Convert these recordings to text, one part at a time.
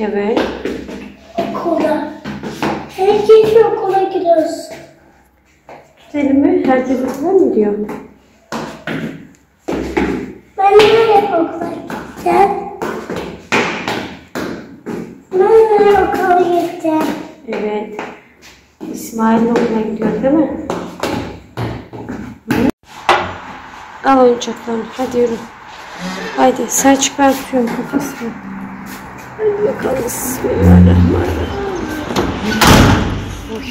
Evet. Okula. Herkes okula gidiyoruz. Gidelim mi? Herkes okula mı gidiyor? Ben nereye okula gideceğim? Ben nereye okula gideceğim? Evet. İsmail okula gidiyor değil mi? Al oyuncaklarını. Hadi yürü. Haydi Selçuk ben tutuyorum kafasını. Hadi bakalım. Oy.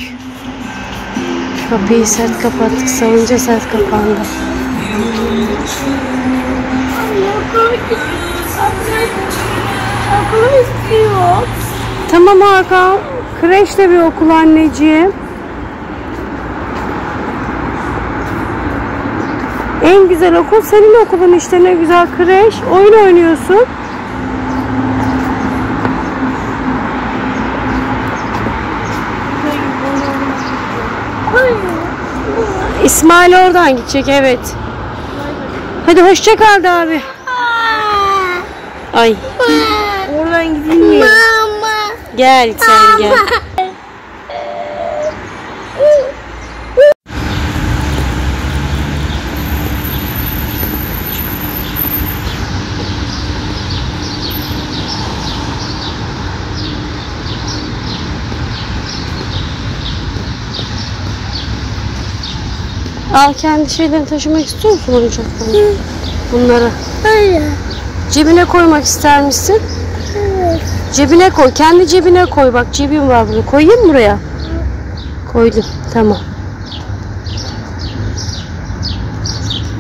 Kapıyı sert kapattık. Salınca sert kapandı. Tamam Hakan. Kreşte bir okul anneciğim. En güzel okul senin okulun işte ne güzel kreş. Oyun oynuyorsun. Hayır. İsmail oradan gidecek evet. Hadi hoşça kal de abi. Ay Oradan gidilmiyor. Mama. gel sen gel. Al kendi şeylerini taşımak istiyor musun oyuncaklarını? Bunları. Hayır. Cebine koymak ister misin? Evet. Cebine koy. Kendi cebine koy. Bak cebim var burada. Koyayım mı buraya? Koydum. Tamam.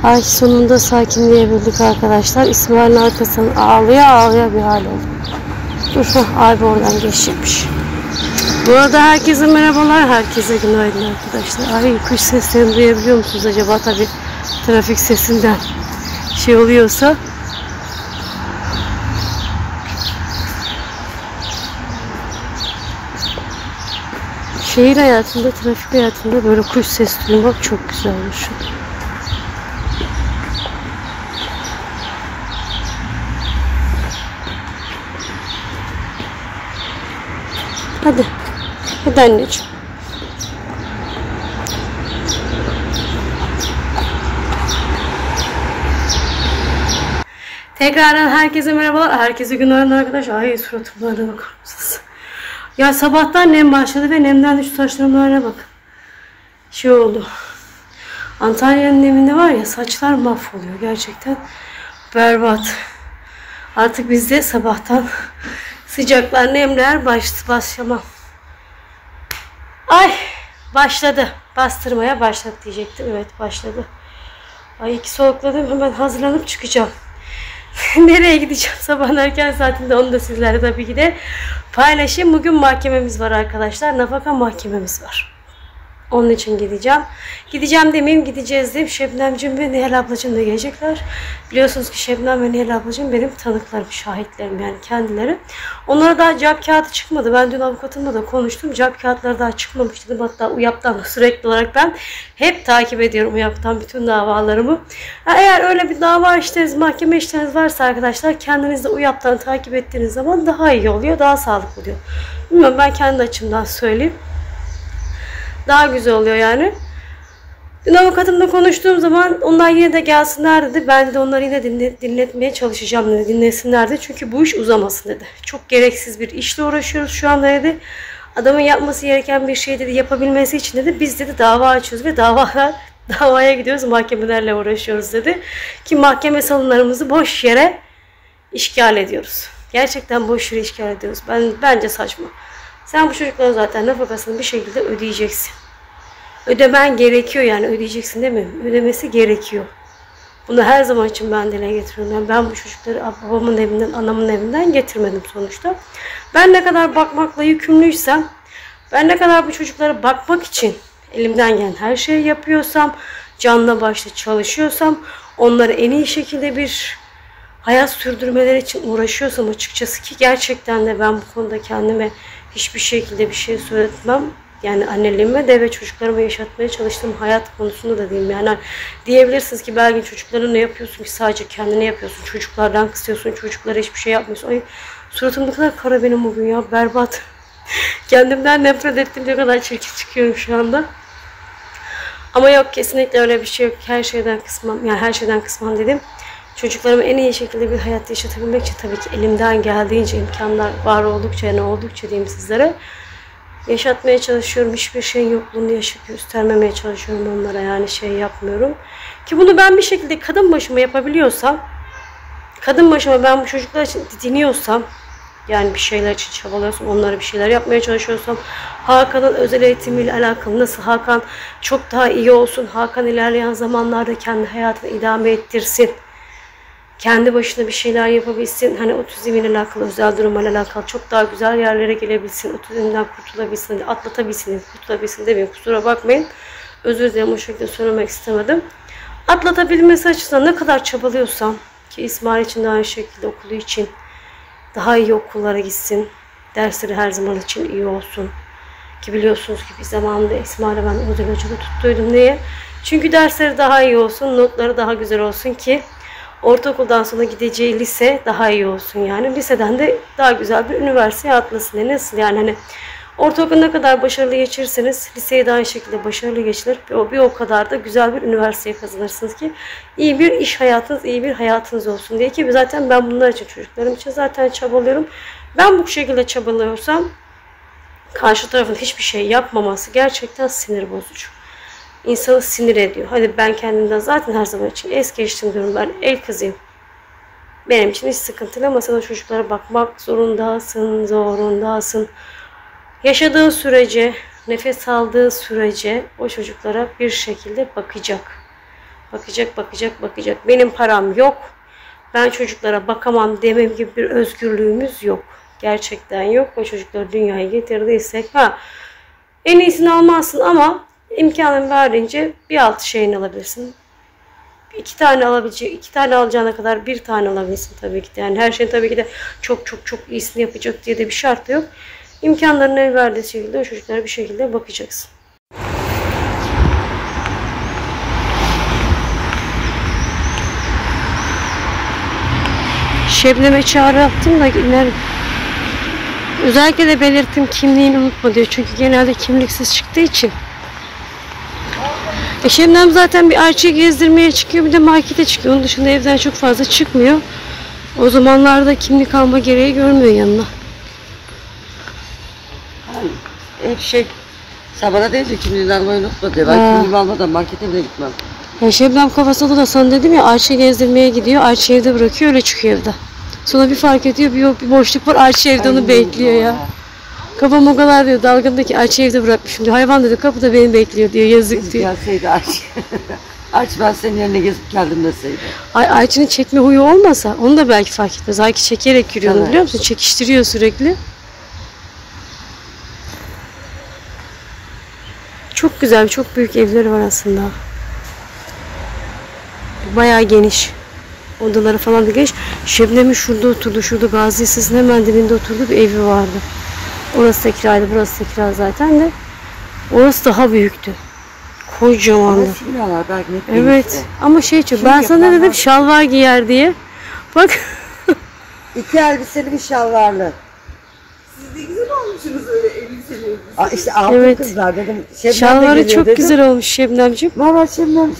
Ay sonunda sakinleyebildik arkadaşlar. İsmail'in arkasından ağlıyor ağlıyor bir hal oldu. Dur abi oradan geçecekmiş. Bu arada herkese merhabalar. Herkese günaydın arkadaşlar. Ay kuş seslerini duyabiliyor musunuz acaba? Tabii trafik sesinden şey oluyorsa. Şehir hayatında, trafik hayatında böyle kuş sesi duymak çok güzel olur. Hadi. Hadi anneciğim. Tekrardan herkese merhabalar. Herkese günaydın arkadaşlar. Ay suratımlarına bakar mısınız? Ya sabahtan nem başladı ve nemden de şu saçlarımın haline bak. Şey oldu. Antalya'nın neminde var ya saçlar mahvoluyor gerçekten. Berbat. Artık bizde sabahtan sıcaklar, nemler başladı, başlamam. Ay başladı. Bastırmaya başladı diyecektim. Evet başladı. Ay iki soğukladım. Hemen hazırlanıp çıkacağım. Nereye gideceğim sabahın erken saatinde onu da sizlerle tabii ki de paylaşayım. Bugün mahkememiz var arkadaşlar. Nafaka mahkememiz var. Onun için gideceğim. Gideceğim demeyeyim gideceğiz diyeyim. Şebnemciğim ve Nihal ablacığım da gelecekler. Biliyorsunuz ki Şebnem ve Nihal ablacığım benim tanıklarım, şahitlerim yani kendileri. Onlara daha cevap kağıdı çıkmadı. Ben dün avukatımla da konuştum. Cevap kağıtları daha çıkmamış dedim. Hatta UYAP'tan sürekli olarak ben hep takip ediyorum UYAP'tan bütün davalarımı. Eğer öyle bir dava işleriniz, mahkeme işleriniz varsa arkadaşlar kendiniz de UYAP'tan takip ettiğiniz zaman daha iyi oluyor, daha sağlıklı oluyor. Bilmiyorum ben kendi açımdan söyleyeyim. Daha güzel oluyor yani. Dün avukatımla konuştuğum zaman onlar yine de gelsinler dedi. Ben de onları yine dinle, dinletmeye çalışacağım dedi. Dinlesinler dedi. Çünkü bu iş uzamasın dedi. Çok gereksiz bir işle uğraşıyoruz şu anda dedi. Adamın yapması gereken bir şey dedi yapabilmesi için dedi. Biz dedi dava açıyoruz ve davalar davaya gidiyoruz mahkemelerle uğraşıyoruz dedi. Ki mahkeme salonlarımızı boş yere işgal ediyoruz. Gerçekten boş yere işgal ediyoruz. Ben bence saçma. Sen bu çocukların zaten nafakasını bir şekilde ödeyeceksin. Ödemen gerekiyor yani ödeyeceksin değil mi? Ödemesi gerekiyor. Bunu her zaman için ben dile getiriyorum. Yani ben bu çocukları babamın evinden, anamın evinden getirmedim sonuçta. Ben ne kadar bakmakla yükümlüysem, ben ne kadar bu çocuklara bakmak için elimden gelen her şeyi yapıyorsam, canla başla çalışıyorsam, onları en iyi şekilde bir hayat sürdürmeleri için uğraşıyorsam açıkçası ki gerçekten de ben bu konuda kendime hiçbir şekilde bir şey söyletmem. Yani anneliğime de ve çocuklarıma yaşatmaya çalıştığım hayat konusunda da diyeyim. Yani diyebilirsiniz ki belki çocuklara ne yapıyorsun ki sadece kendine yapıyorsun. Çocuklardan kısıyorsun. Çocuklara hiçbir şey yapmıyorsun. Ay, Suratım ne kadar kara benim bugün ya. Berbat. Kendimden nefret ettim ne kadar çirkin çıkıyorum şu anda. Ama yok kesinlikle öyle bir şey yok. Her şeyden kısmam, yani her şeyden kısmam dedim. Çocuklarıma en iyi şekilde bir hayat yaşatabilmek için tabii ki elimden geldiğince imkanlar var oldukça ne oldukça diyeyim sizlere. Yaşatmaya çalışıyorum. Hiçbir şeyin yokluğunu yaşayıp göstermemeye çalışıyorum onlara yani şey yapmıyorum. Ki bunu ben bir şekilde kadın başıma yapabiliyorsam kadın başıma ben bu çocuklar için didiniyorsam yani bir şeyler için çabalıyorsam, onlara bir şeyler yapmaya çalışıyorsam, Hakan'ın özel eğitimiyle alakalı nasıl Hakan çok daha iyi olsun, Hakan ilerleyen zamanlarda kendi hayatını idame ettirsin, kendi başına bir şeyler yapabilsin, hani otizmiyle alakalı, özel durumlarla alakalı çok daha güzel yerlere gelebilsin, otizmden kurtulabilsin, atlatabilsin, kurtulabilsin demeyeyim, kusura bakmayın. Özür dilerim o şekilde söylemek istemedim. Atlatabilmesi açısından ne kadar çabalıyorsam, ki İsmail için de aynı şekilde okulu için, daha iyi okullara gitsin. Dersleri her zaman için iyi olsun. Ki biliyorsunuz ki bir zamanında İsmail'e ben özel hocada tuttuydum. Niye? Çünkü dersleri daha iyi olsun, notları daha güzel olsun ki ortaokuldan sonra gideceği lise daha iyi olsun yani. Liseden de daha güzel bir üniversiteye atlasın. Yani nasıl yani hani ortaokul ne kadar başarılı geçirirseniz liseye de aynı şekilde başarılı geçilir. Bir o, bir o kadar da güzel bir üniversiteye kazanırsınız ki iyi bir iş hayatınız, iyi bir hayatınız olsun diye ki zaten ben bunlar için çocuklarım için zaten çabalıyorum. Ben bu şekilde çabalıyorsam karşı tarafın hiçbir şey yapmaması gerçekten sinir bozucu. İnsanı sinir ediyor. Hadi ben kendimden zaten her zaman için es geçtim ben el kızıyım. Benim için hiç sıkıntılı ama sana çocuklara bakmak zorundasın, zorundasın. Yaşadığı sürece, nefes aldığı sürece o çocuklara bir şekilde bakacak. Bakacak, bakacak, bakacak. Benim param yok. Ben çocuklara bakamam demem gibi bir özgürlüğümüz yok. Gerçekten yok. O çocukları dünyaya getirdiysek ha en iyisini almazsın ama imkanın verdiğince bir altı şeyini alabilirsin. İki tane alabileceği, iki tane alacağına kadar bir tane alabilirsin tabii ki de. Yani her şeyin tabii ki de çok çok çok iyisini yapacak diye de bir şart yok. İmkanlarını el verdiği şekilde o çocuklara bir şekilde bakacaksın. Şebnem'e çağrı yaptım da inerim. Özellikle de belirttim kimliğini unutma diyor. Çünkü genelde kimliksiz çıktığı için. E Şebnem zaten bir Arçe'yi gezdirmeye çıkıyor bir de markete çıkıyor. Onun dışında evden çok fazla çıkmıyor. O zamanlarda kimlik alma gereği görmüyor yanına. Hep şey Sabah'a deyince kimliğini almayı unutma diyor. Ben Ha. kimliğimi almadan markete bile gitmem. Ya Şebnem kafasında da sana dedim ya Arçe gezdirmeye gidiyor. Arçe evde bırakıyor öyle çıkıyor evden. Sonra bir fark ediyor bir, bir boşluk var Arçe evde onu bekliyor ya. Kafam o kadar diyor dalgındaki Arçe evde bırakmışım diyor. Hayvan dedi kapıda beni bekliyor diyor yazık Biz diyor. gelseydi Arç. Arç ben senin yerine gezip geldim deseydi. Ay Ayça'nın çekme huyu olmasa onu da belki fark etmez. Ayki çekerek yürüyor Evet. biliyor musun? Çekiştiriyor sürekli. Çok güzel, çok büyük evleri var aslında. Bayağı geniş. Odaları falan da geniş. Şebnem'in şurada oturdu, şurada Gazi Lisesi'nin hemen dibinde oturdu bir evi vardı. Orası da kiraydı, burası da kira zaten de. Orası daha büyüktü. Kocamandı. Belki net Evet ama şey çok ben sana dedim şalvar giyer diye. Bak İki elbiseli bir şalvarlı. Siz de güzel olmuşsunuz öyle elbiseli elbise. Aa, işte altın Evet. kızlar dedim. Şebnem de şalvarı geliyor çok dedim. güzel olmuş Şebnemciğim. Valla Şebnem.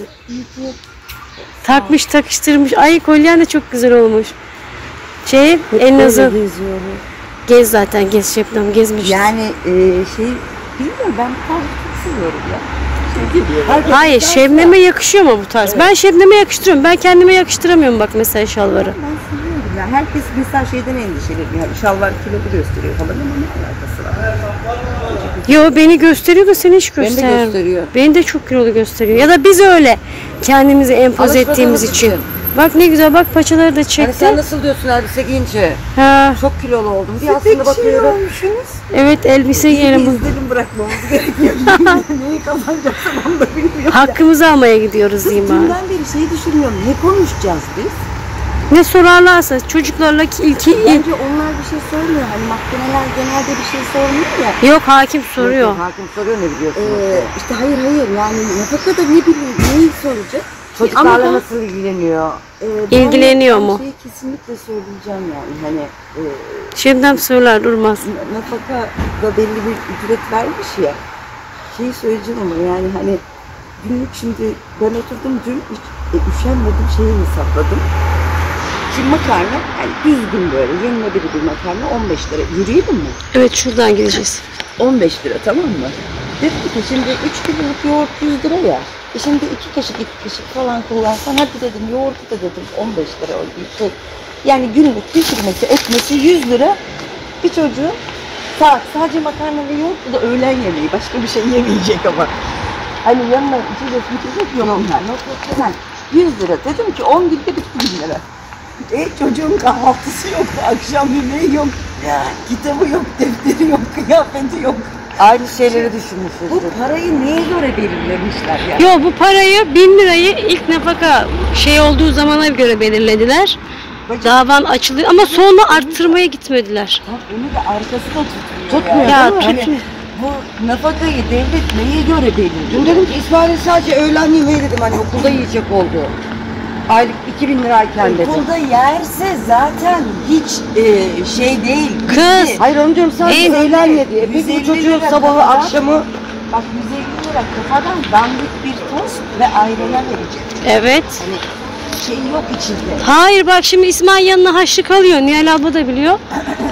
Takmış takıştırmış. Ay kolyen de çok güzel olmuş. Şey en azı. Gez zaten gez Şebnem gezmiş. Yani e, şey bilmiyorum ben bu tarzı çok seviyorum ya. Şey gibi. Herkes Hayır güzel Şebnem'e yakışıyor mu bu tarz? Ben Şebnem'e yakıştırıyorum. Ben kendime yakıştıramıyorum bak mesela şalvarı. Ben seviyorum ya. Herkes mesela şeyden endişeli. Yani şalvar kilolu gösteriyor falan ama ne alakası var? Yo beni gösteriyor da seni hiç Beni de göstermiyor. gösteriyor. Beni de çok kilolu gösteriyor. Ya da biz öyle kendimizi empoze ettiğimiz için. için. Bak ne güzel bak paçaları da Hani çekti. sen nasıl diyorsun elbise giyince? Ha, Çok kilolu oldum. Bir Pek aslında bakıyorum. olmuşsunuz. evet elbise giyelim. bu- İzlerim bırakmamız gerekiyor. Neyi kazanacaksam onu da bilmiyorum. Hakkımızı almaya gidiyoruz diyeyim ben. Dünden beri şeyi düşünüyorum. Ne konuşacağız biz? Ne sorarlarsa çocuklarla ki ilki ilk. Bence onlar bir şey sormuyor. Hani mahkemeler genelde bir şey sormuyor ya. Yok hakim soruyor. Hakim soruyor ne biliyorsun? Ee, işte hayır hayır yani nafaka da ne bileyim neyi soracak? Çocuklarla Ama ben- nasıl ilgileniyor? ben İlgileniyor mu? Şeyi kesinlikle söyleyeceğim yani hani e, Şimdiden söyler durmaz. nafaka da belli bir ücret vermiş ya. Şeyi söyleyeceğim ama yani hani günlük şimdi ben oturdum dün hiç e, üşenmedim şeyi hesapladım. Şimdi makarna yani düzgün böyle yenilebilir bir makarna 15 lira. Yürüyelim mi? Evet şuradan gideceğiz. 15 lira tamam mı? Dedim ki şimdi 3 kiloluk yoğurt 100 lira ya. E şimdi 2 kaşık 2 kaşık falan kullansan hadi dedim yoğurtu da dedim 15 lira o şey. Yani günlük pişirmesi etmesi 100 lira bir çocuğun saat sadece makarna ve yoğurt da öğlen yemeği başka bir şey yemeyecek ama. Hani yanına içecek içecek yok onlar. Yok yok falan. 100 lira dedim ki 10 günde bitti 1000 lira. E çocuğun kahvaltısı yok, akşam yemeği yok, kitabı yok, defteri yok, kıyafeti yok. Aynı şeyleri düşünmüşüz. Bu parayı neye göre belirlemişler ya? Yo bu parayı 1000 lirayı ilk nafaka şey olduğu zamana göre belirlediler. Davan açılıyor ama sonra arttırmaya gitmediler. Bak onu da arkası da tutmuyor. Tutmuyor, Ya değil mi? Hani tutmuyor. bu nafakayı devlet neye göre Dün belirliyor? dedim ki İsmail'e sadece öğlen yemeği dedim hani okulda yiyecek oldu. Aylık 2000 lirayken dedim. Okulda yerse zaten hiç e, şey değil. Kız Hayır onu diyorum sadece En- öğlen yedi. E Peki 150 bu çocuğun lira sabahı kafadan- akşamı Bak 150 lira kafadan dandik bir tost ve ayrına verecek. evet. Hani şey yok içinde. Hayır bak şimdi İsmail yanına haşlık alıyor. Nihal abla da biliyor.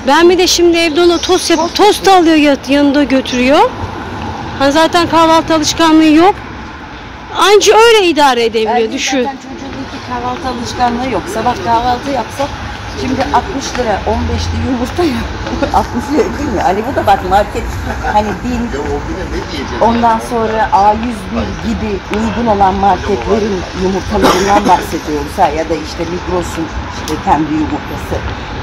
Ben bir de şimdi evde ona tost yapıp tost da alıyor yat- yanında götürüyor. Ha zaten kahvaltı alışkanlığı yok. Anca öyle idare edebiliyor Belki düşün. Zaten çocuğun iki kahvaltı alışkanlığı yok. Sabah kahvaltı yapsak şimdi 60 lira 15'li yumurta ya. 60'a yakın ya. Hani bu da bak market hani bin ondan sonra A101 gibi uygun olan marketlerin yumurtalarından bahsediyoruz ha ya da işte Migros'un işte kendi yumurtası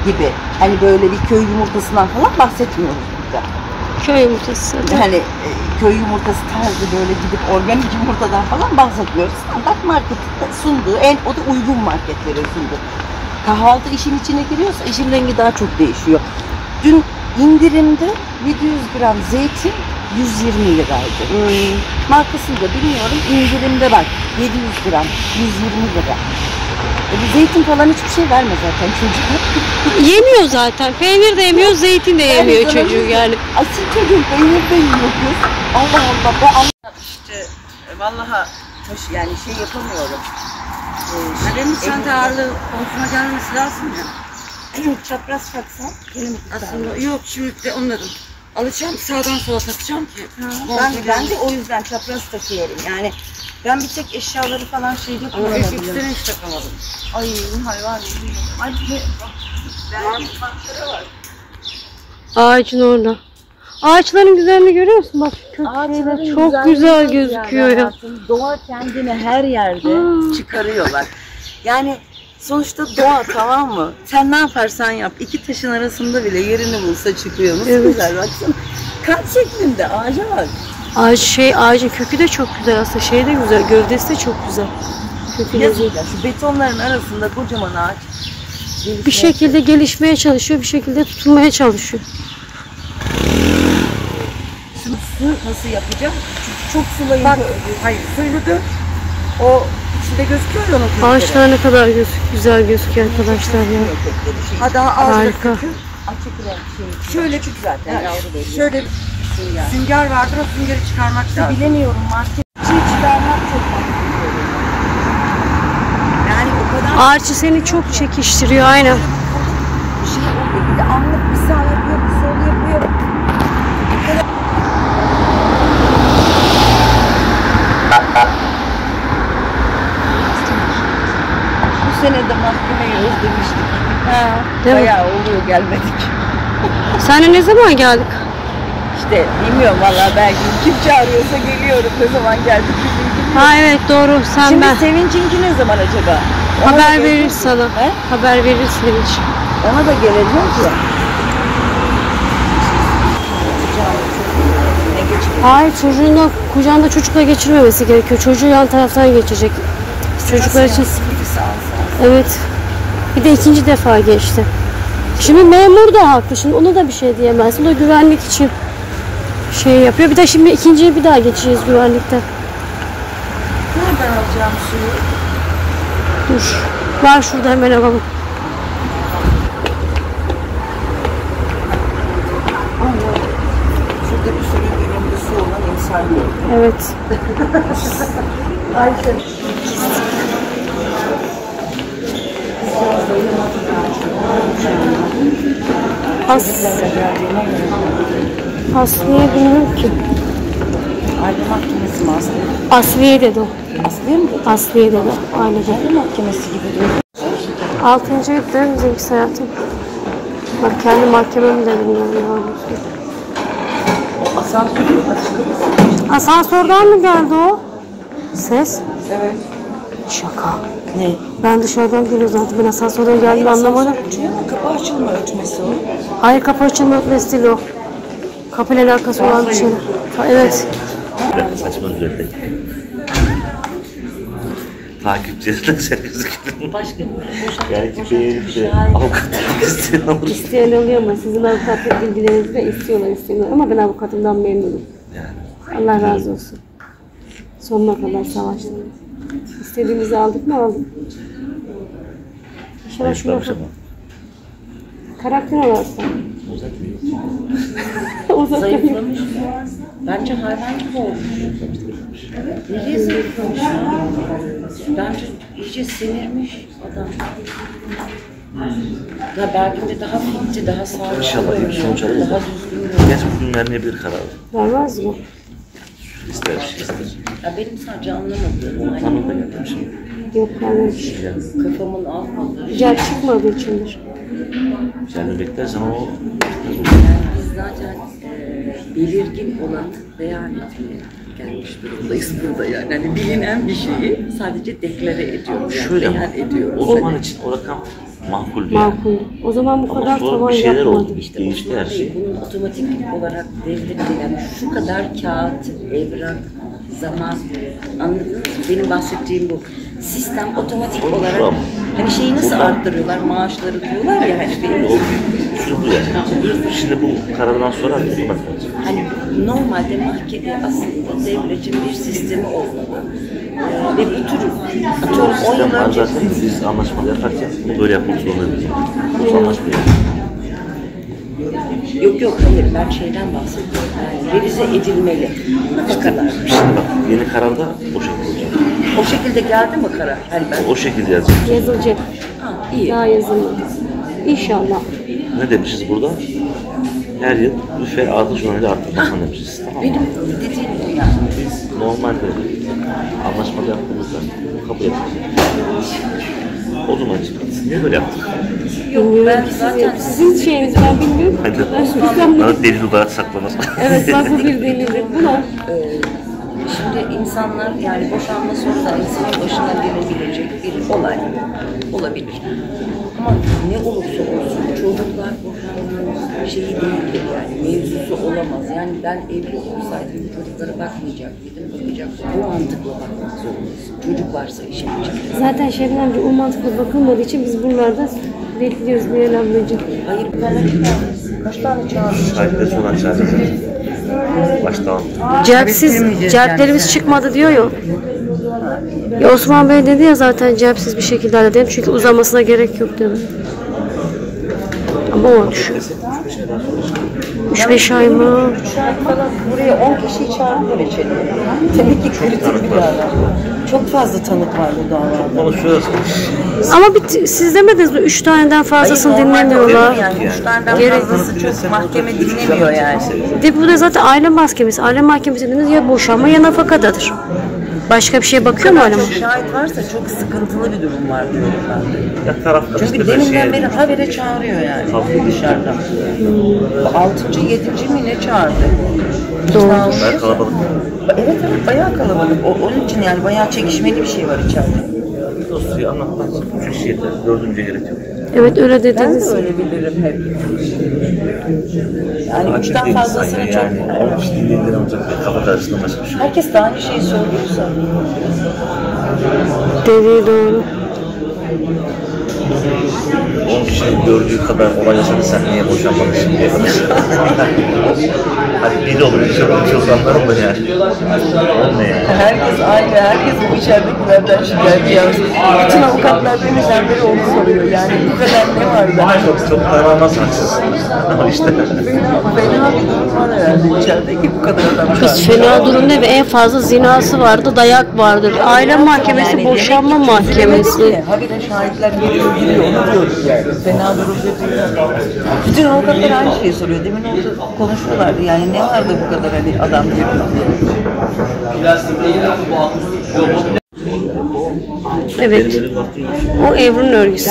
gibi. Hani böyle bir köy yumurtasından falan bahsetmiyoruz burada. Köy yumurtası. Hani e, köy yumurtası tarzı böyle gidip organik yumurtadan falan bahsetmiyoruz. Standart marketin sunduğu, en o da uygun marketlere sunduğu. Kahvaltı işin içine giriyorsa işin rengi daha çok değişiyor. Dün indirimde 700 gram zeytin 120 liraydı. Hmm. Markasını da bilmiyorum. İndirimde bak 700 gram 120 lira. E zeytin falan hiçbir şey verme zaten çocuğa. Yemiyor zaten. Peynir de yemiyor, zeytin de yemiyor Yani canım- yani. Asil çocuğun peynir de yiyor kız. Allah Allah. Ben anla- İşte e, vallahi taş yani şey yapamıyorum. Ee, Benim elimde- çanta ağırlığı omzuma gelmesi lazım ya. Çapraz taksan benim Aslında yok şimdi de onların. Alacağım sağdan sola takacağım ki. ben, ben de o yüzden çapraz takıyorum. Yani ben bir tek eşyaları falan şeyde Ama kullanabiliyorum. sene hiç takamadım. Ay hayvan. Ay ne? Belki manzara var. Ağacın orada. Ağaçların güzelliğini görüyor musun? Bak kökleri çok güzel gözüküyor ya. Doğa kendini her yerde çıkarıyorlar. Yani sonuçta doğa tamam mı? Sen ne yaparsan yap. iki taşın arasında bile yerini bulsa çıkıyor. Nasıl Evet. güzel baksana. Kalp şeklinde ağaca bak. Ağaç şey ağacın kökü de çok güzel aslında. Şey de güzel. Gövdesi de çok güzel. Kökü de güzel. Şu betonların arasında kocaman ağaç. Bir şekilde gelişmeye çalışıyor, bir şekilde tutunmaya çalışıyor. Şimdi su nasıl yapacağım? Çünkü çok sulayınca Bak, hayır suyunu dök. O içinde gözüküyor ya onun kökleri. Ağaçlar ne kadar göz, güzel gözüküyor arkadaşlar ya. Ha daha az Harika. da kökü. açık renk şey. Şöyle küçük zaten. Yani şöyle Sünger. sünger vardır o süngeri çıkarmak lazım. Bilemiyorum marketçi çıkarmak çok mantıklı. Yani o kadar Ağaçı seni çok çekiştiriyor aynen. bir şey oluyor. Bir de anlık bir sağ yapıyor, bir sol yapıyor. Bu sene de mahkemeyi özlemiştik. Mi? Bayağı oluyor gelmedik. Sen ne zaman geldik? İşte bilmiyorum vallahi belki kim çağırıyorsa geliyorum ne zaman geldik bizimki. Ha evet doğru sen Şimdi ben. Sevinç'inki ne zaman acaba? Ona Haber verir sana. He? Haber verir Sevinç. Ona da geleceğiz ya. Hayır çocuğunu kucağında çocukla geçirmemesi gerekiyor. Çocuğu yan taraftan geçecek. Çocuklar için. Evet. Bir de ikinci defa geçti. Şimdi memur da haklı. Şimdi ona da bir şey diyemezsin. O da güvenlik için şey yapıyor. Bir de şimdi ikinciye bir daha geçeceğiz güvenlikten. Nereden alacağım suyu? Dur. Var şurada hemen alalım. Şurada bir sürü görüntüsü olan insan yok. Evet. As Asliye bilmiyorum ki. Aile mahkemesi mi aslında? Asliye dedi o. Asliye mi? Asliye dedi. Ailede. Aile mahkemesi gibi diyor. Altıncı yıldır bizimkisi hayatım. Bak kendi mahkememi de bilmiyorum ya. Asansör açık. Asansörden mi geldi o? Ses? Evet. Şaka. Ne? Ben dışarıdan geliyor zaten. Ben asansörden geldiğini anlamadım. Asansör açıyor ama kapı açılma ötmesi o. Hayır kapı açılma ötmesi değil o. Kapıyla alakası olan bir şey. Ha, Evet. Saçma üzerinde. Takipçilerine sen gözüküyorsun. Başka Yani ki benim de avukatlık isteyen olur. İsteyen oluyor ama sizin avukatlık bilgilerinizi de istiyorlar istemiyorlar. Ama ben avukatımdan memnunum. Yani. Allah razı olsun. Sonuna kadar savaştım. İstediğimizi aldık mı aldık. İnşallah şuna Ayıplamış karakter olaraktan. Uzak Zayıflamış mı? Bence hayvan gibi olmuş. Nereye zayıflamış ya? Bence iyice sinirmiş adam. Ya belki de daha fitti, daha sağlıklı. İnşallah iyi bir sonuç alır. Daha düzgün. görünüyor. Gerçi bugün vermeyebilir kararı. Vermez mi? İster, ister. Ya benim sadece anlamadığım hani getirmiş. Yok vermemiş. kafamın almadığı şey. Cel çıkmadığı içindir. Yani beklersen o Yani biz zaten e, belirgin olanı beyan etmeye gelmiş durumdayız burada yani. Hani bilinen bir şeyi sadece deklare ediyoruz. Yani şöyle beyan ediyoruz. o zaman Hani için o rakam makul yani. Makul. O zaman bu Ama kadar sonra tavan bir şeyler oldu. yapmadı. İşte değişti her şey. Bunun otomatik olarak devletle yani şu kadar kağıt, evrak, zaman anladınız mı? Benim bahsettiğim bu. Sistem otomatik olarak hani şeyi nasıl Burada- arttırıyorlar maaşları diyorlar ya hani benim O şu bu yani. Şimdi bu karardan sonra bir bak. Hani normalde mahkeme aslında devletin bir sistemi olmalı. Ee, ve bu tür atıyorum 10 yıl önce zaten biz anlaşmalı yaparken bunu böyle yapmak zorundayız. Bu anlaşma yani. yok yok hayır ben şeyden bahsediyorum. Yani revize edilmeli. O kadar. Şimdi bak yeni kararda o şekilde. O şekilde geldi mi karar? Hani ben O şekilde yazacak. Yazılacak. ha, iyi. Daha yazılmadı. İnşallah. Ne demişiz burada? Her yıl büfe artış oranıyla arttırmasını demişiz. Tamam mı? Benim dediğim o yani. Biz normalde anlaşmalı yaptığımızda kabul ettik. O zaman biz niye böyle yaptık? Yok ben zaten Sizin şeyiniz ben bilmiyorum. Hadi. Ben sizden Bana delil olarak saklanır. Evet bak bu bir delildir. Bu ne? Şimdi insanlar yani boşanma sonunda insanın başına gelebilecek bir olay olabilir. Ama ne olursa olsun çocuklar boşanmanın şeyi değildir yani mevzusu olamaz. Yani ben evli olsaydım çocuklara bakmayacak mıydım? Bakacaktım. Bu mantıkla bakmak zorundasın. Çocuk varsa işin içinde. Zaten Şebnemci o mantıkla bakılmadığı için biz buralarda bekliyoruz Meral ablacığım. Hayır ben kaç tane çağırdım? Şahitler sonra çağıracağız. Baştan. Cepsiz, ceplerimiz çıkmadı diyor ya. Ya Osman Bey dedi ya zaten cepsiz bir şekilde halledelim çünkü uzamasına gerek yok dedi. Ama o düşün. 3-5 ay mı? Şahit falan buraya 10 kişiyi çağırdılar içeri. Demek ki kritik bir dava. Çok fazla tanık var bu davada. Konuşuyoruz. Ama bir, siz demediniz mi 3 taneden fazlasını Hayır, normalde dinlemiyorlar. öyle Yani üç taneden Gerek- fazlası çok mahkeme dinlemiyor yani. De bu da zaten aile mahkemesi. Aile mahkemesi dediğiniz ya boşanma ya nafakadadır. Başka bir şeye bakıyor mu Çok mahkemesi? şahit varsa çok sıkıntılı bir durum var diyorum ben. Ya taraf Çünkü işte deminden şey- beri habere çağırıyor yani Tabii. dışarıdan. Bu Altıncı, yedinci mi ne çağırdı? Doğru. Bayağı kalabalık. Evet evet bayağı kalabalık. O, onun için yani bayağı çekişmeli bir şey var içeride. Bir dosyayı anlatmak için kişi yeter. Dördüncü yok. Evet öyle Ben de dediniz. öyle bilirim hep. Yani Açık üçten fazlasını sanki çok... yani. On kişi dinleyenler olacak. ve Kafa karşısında başka bir şey. Herkes de aynı şeyi söylüyorsa. Dediği doğru. 10 kişinin gördüğü kadar olay yaşadı sen niye boşanmadın şimdiye kadar? Hadi biri olur, iki olur, iki olur anlarım da yani. O ne ya? Herkes aynı, herkes bu içeridekilerden şikayetçi yalnız. Bütün avukatlar benimden beri onu soruyor. Yani bu kadar ne var daha çok. Çok davranmaz haksız. Ama işte. Fena bir durum var herhalde içerideki bu kadar adam. Kız fena durum ne ve en fazla zinası vardı, dayak vardır. Aile mahkemesi, boşanma mahkemesi. Habire şahitler geliyor gidiyor onu diyoruz yani. Fena durum dediği. Bütün avukatlar aynı şeyi soruyor. Demin orada konuşuyorlardı yani ne vardı bu kadar hani adam diye. Evet. O Ebru'nun örgüsü.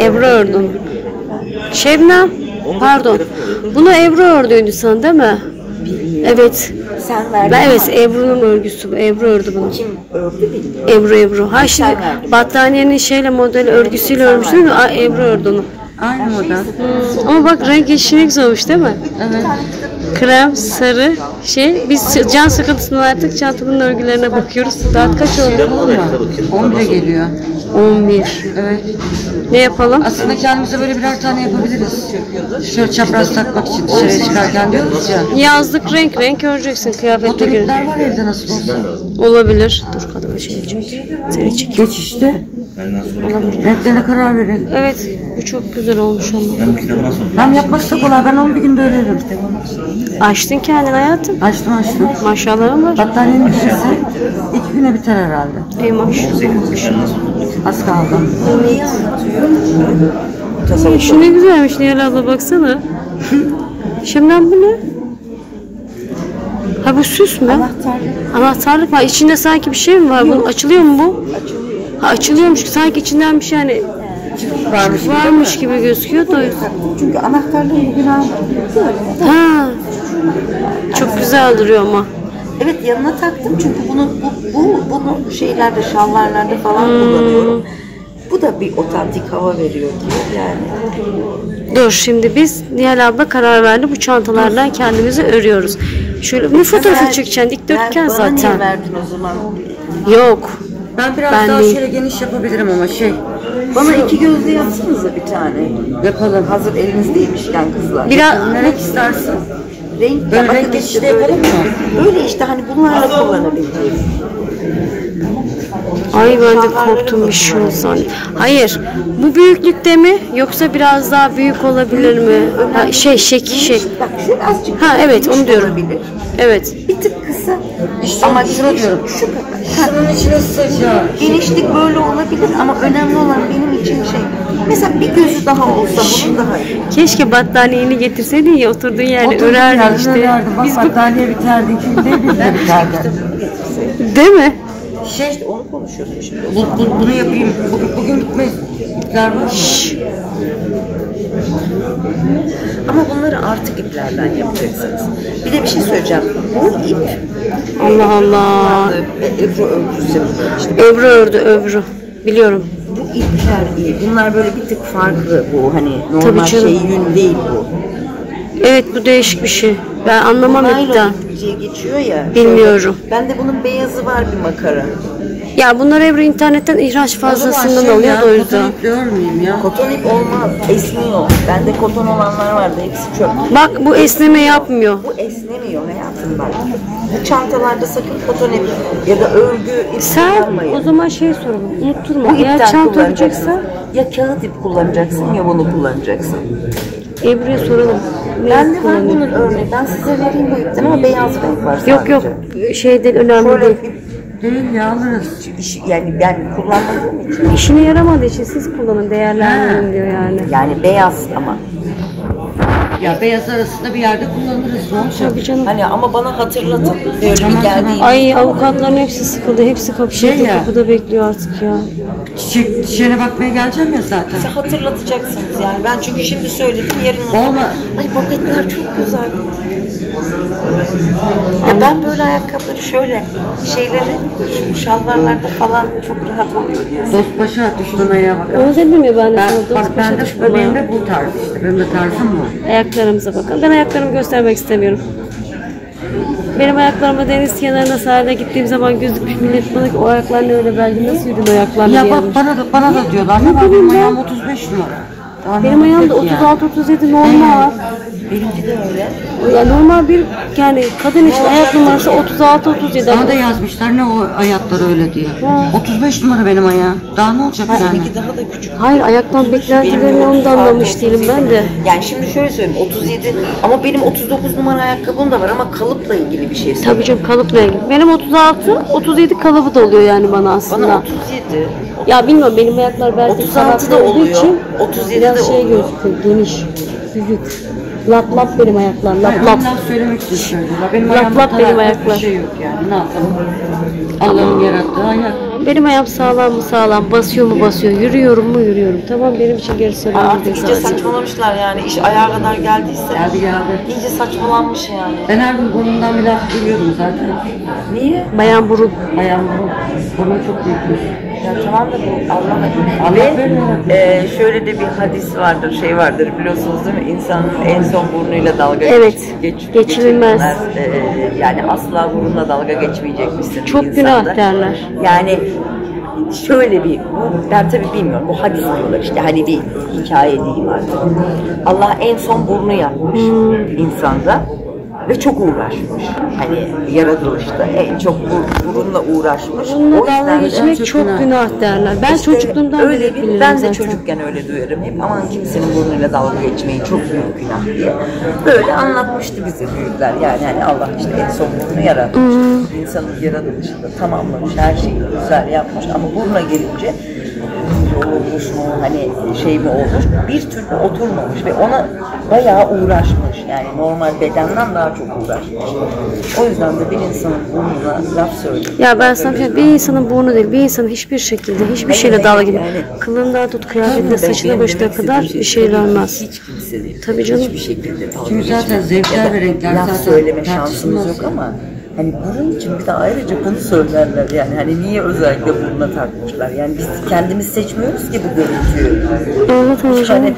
Ebru ördü. Şebnem. Pardon. Bunu Ebru ördüydü sen değil mi? Evet. Sen verdin Ben evet Ebru'nun örgüsü bu. Ebru ördü bunu. Kim ördü bilmiyorum. Ebru Ebru. Ha şimdi battaniyenin şeyle modeli örgüsüyle örmüş değil mi? Aa, Ebru ördü onu. Aynı model. Hmm, Ama bak renk güzel olmuş değil mi? Evet. Krem, sarı, şey. Biz can sıkıntısından artık çantanın örgülerine bakıyoruz. Saat kaç oldu? Ben buna da bakayım. 11'e geliyor. 11. Evet. Ne yapalım? Aslında kendimize böyle birer tane yapabiliriz. Şöyle çapraz takmak için dışarıya çıkarken diyoruz ya. Yazlık renk renk öreceksin kıyafetle göre. Fotoğraflar var evde nasıl olsa. Olabilir. Dur kadın şey çek. Seni çek. Geç işte. Renklerine karar verin. Evet. Bu çok güzel olmuş ama. Ben yapması da kolay. Ben 11 günde öğrenirim. Açtın kendin hayatım. Açtım açtım. Maşallahın var. Battaniyenin içerisi iki güne biter herhalde. Ey maşallah. Az kaldı. Şu ne güzelmiş Nihal abla baksana. Şimdiden bu ne? Ha bu süs mü? Anahtarlık. Anahtarlık var. İçinde sanki bir şey mi var? Bu açılıyor mu bu? Açılıyor. Açılıyormuş. Sanki içinden bir şey hani Varmış. varmış gibi gözüküyor da. Çünkü anahtarlığın bugün aldım. Ha. Çok güzel duruyor ama. Evet yanına taktım çünkü bunu bu, bu bunu şeylerde şalvarlarda falan kullanıyorum. Bu da bir otantik hava veriyor diyor yani. Dur şimdi biz Nihal abla karar verdi. Bu çantalardan kendimizi örüyoruz. Şöyle bir fotoğrafı çekeceksin. Dikdörtgen Bana niye zaten. verdin o zaman? Yok. Ben biraz Ben daha değil. şöyle geniş yapabilirim ama şey. Bana iki gözlü yapsanıza bir tane. Yapalım. Hazır elinizdeymişken kızlar. Biraz- ne renk istersin? Renk, Böyle renk işte işte böyle, yapalım böyle işte hani bunlarla kullanabileceğiz. Ay ben de korktum bir şey olsa. Hayır. Bu büyüklükte mi yoksa biraz daha büyük olabilir mi? Ha, şey şek şey. Bak şöyle azıcık Ha evet onu diyorum. olabilir. Evet. Bir tık kısa. ama şunu diyorum. Şu. Şunun içine sığacak. Genişlik böyle olabilir ama önemli olan benim için şey. Mesela bir gözü daha olsa bunun daha iyi. Keşke battaniyeni getirseydin ya oturduğun yerde örerdin işte. Biz bu battaniye biterdi. Şimdi de biterdi. değil mi? Şey işte onu konuşuyorsun şimdi. Bu, bu- bunu yapayım. Bugün, bugün gitmeyiz. İpler var mı? Ama bunları artık iplerden yapacaksınız. Bir de bir şey söyleyeceğim. Bu ip Allah Allah. Ebru örgüsü. İşte Ebru ördü Ebru. Biliyorum. bu ipler iyi. Bunlar böyle bir tık farklı bu. Hani normal Tabii şey yün değil bu. Evet bu değişik bir şey. Ben anlamam ipten. Geçiyor ya. Bilmiyorum. Ben de bunun beyazı var bir makara. Ya bunlar Ebru internetten ihraç fazlasından alıyor da o yüzden. Görmeyeyim ya. Koton ip olmaz. Esniyor. Bende koton olanlar vardı. Hepsi çöp. Bak bu esneme yapmıyor. Bu esnemiyor hayatım bak. Bu çantalarda sakın koton ip ya da örgü ip Sen kullanmayın. o zaman şey soralım. Unutturma. Bu Eğer ipten çanta kullanacaksın. olacaksa Ya kağıt ip kullanacaksın ya bunu kullanacaksın. Ebru'ya soralım. Ne Ben de var kullanıyor? bunun örneği. Ben size vereyim bu ipten ama beyaz renk var sadece. Yok yok şey değil önemli Şöyle değil. ip değil ya alırız. İş- Yani ben kullanmadığım için. İşine yaramadığı için siz kullanın değerlendirin diyor yani. Yani beyaz ama. Ya beyaz arasında bir yerde kullanırız. Ne olacak? Tabii canım. Hani ama bana hatırlatın. Böyle bir geldiğim. Ay avukatların hepsi sıkıldı. Hepsi kapı Şey şey ya. kapıda bekliyor artık ya. Çiçek, çiçeğine bakmaya geleceğim ya zaten. Size hatırlatacaksınız yani. Ben çünkü şimdi söyledim yarın Olma. Ay paketler çok güzel. Ya ben böyle ayakkabıları şöyle şeyleri şu şalvarlarda falan çok rahat oluyor. Dost başa düşmanaya bak. Onu dedim ya ben de Ben, sana bak dost ben başa de düşmana. benim de bu tarz işte. Benim de tarzım bu. Ayaklarımıza bakın. Ben ayaklarımı göstermek istemiyorum. Benim ayaklarıma deniz kenarına sahile gittiğim zaman gözükmüş millet bana ki o ayaklar ne öyle belki nasıl yürüdün ayaklarla Ya bak bana da, bana da diyorlar. Ne var benim ayağım 35 numara. Daha Benim ne ayağım da olacak yani? 36-37 normal. Benimki de öyle. Ya normal bir yani kadın için ayak numarası 36-37. Bana da yazmışlar ne o ayakları öyle diye. 35 numara benim ayağım. Daha ne olacak yani? Benimki daha da küçük. Hayır ayaktan beklentilerini onu da anlamış değilim ben de. Yani şimdi şöyle söyleyeyim 37 ama benim 39 numara ayakkabım da var ama kalıpla ilgili bir şey söyleyeyim. Tabii canım kalıpla ilgili. Benim 36, 37 kalıbı da oluyor yani bana aslında. Bana 37, Ya bilmiyorum benim ayaklar belki 36 kanatlı da oluyor, için 37 biraz de şey oluyor. gözüküyor, geniş, büyük. Lap lap benim ayaklar, lap Hayır, lap. ondan söylemek için söylüyorlar. Benim Lap lap benim ayaklar. bir şey yok yani. Ne yapalım? Allah'ın yarattığı ayak. Benim ayağım sağlam mı sağlam, basıyor mu basıyor, yürüyorum mu yürüyorum. Tamam benim için gerisi önemli Artık değil iyice zaten. saçmalamışlar yani iş ayağa kadar geldiyse. Geldi geldi. İyice saçmalanmış yani. Ben her gün burnumdan bir laf duyuyordum zaten. Niye? Bayan burun. Ayağım burun. Burnum çok büyük. Ya tamam da bu Allah'a Allah Ve e, şöyle de bir hadis vardır, şey vardır biliyorsunuz değil mi? İnsanın en son burnuyla dalga Evet, geç, geç- geçirilmez. E, yani asla burunla dalga geçmeyecekmişsin. Çok bir günah insanda. derler. Yani şöyle bir, bu, ben tabii bilmiyorum, bu hadis diyorlar işte hani bir hikaye diyeyim artık. Allah en son burnu yapmış Hmm. insanda ve çok uğraşmış. Hani yaratılışta en çok bur- burunla uğraşmış. Bununla dalga geçmek çok günah. günah derler. Ben işte çocukluğumdan öyle bir, bilirim ben de zaten. çocukken öyle duyarım hep aman kimsenin burnuyla dalga geçmeyin çok büyük günah diye. Böyle anlatmıştı bize büyükler yani hani Allah işte en son burnu yaratmış. İnsanın yaratılışında tamamlamış her şeyi güzel yapmış ama buruna gelince yorulmuş mu hani şey mi olmuş bir türlü oturmamış ve ona bayağı uğraşmış yani normal bedenden daha çok uğraşmış. O yüzden de bir insanın burnuna laf söylüyor. Ya ben sana bir şey- bir insanın burnu değil, bir insanın hiçbir şekilde, hiçbir şeyle dalga gibi. Kılından tut, kıyafetine, saçına, başına kadar bir şey ki vermez. Hiç kimse değil. Tabii canım. Hiçbir şekilde dalga Çünkü zaten zevkler ve renkler laf zaten söyleme şansımız yok ama hani burun için bir de ayrıca bunu söylerler yani hani niye özellikle burnuna takmışlar yani biz kendimiz seçmiyoruz ki bu görüntüyü. Evet hocam. Hani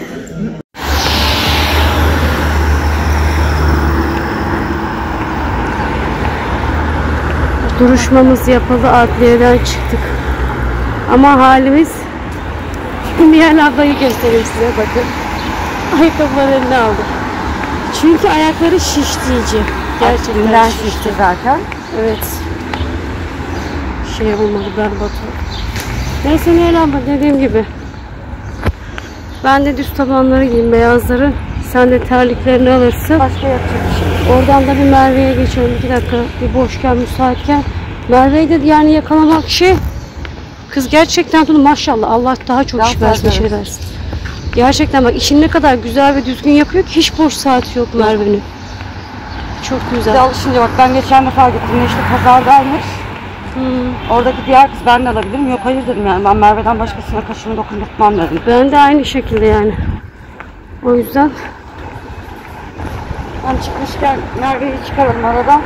Duruşmamız yapıldı, adliyeden çıktık. Ama halimiz... Diğer ablayı göstereyim size bakın. Ayakkabılarını aldı. Çünkü ayakları şişti iyice. Gerçekten Dünden şişti. zaten. Evet. Şey olmadı berbat. Neyse Nihal abla dediğim gibi. Ben de düz tabanları giyeyim beyazları. Sen de terliklerini alırsın. Başka yapacak bir şey. Oradan da bir Merve'ye geçelim. iki dakika bir boşken müsaitken. Merve'yi de yani yakalamak şey. Kız gerçekten bunu maşallah Allah daha çok iş Daha versin fazla şey versin. Gerçekten bak işini ne kadar güzel ve düzgün yapıyor ki hiç boş saati yok Merve'nin. Çok Bir de güzel. alışınca bak ben geçen defa gittim işte pazardaymış. Hmm. Oradaki diğer kız ben de alabilirim. Yok hayır dedim yani ben Merve'den başkasına kaşımı dokundurtmam dedim. Ben de aynı şekilde yani. O yüzden Hem çıkmışken Merve'yi çıkaralım aradan.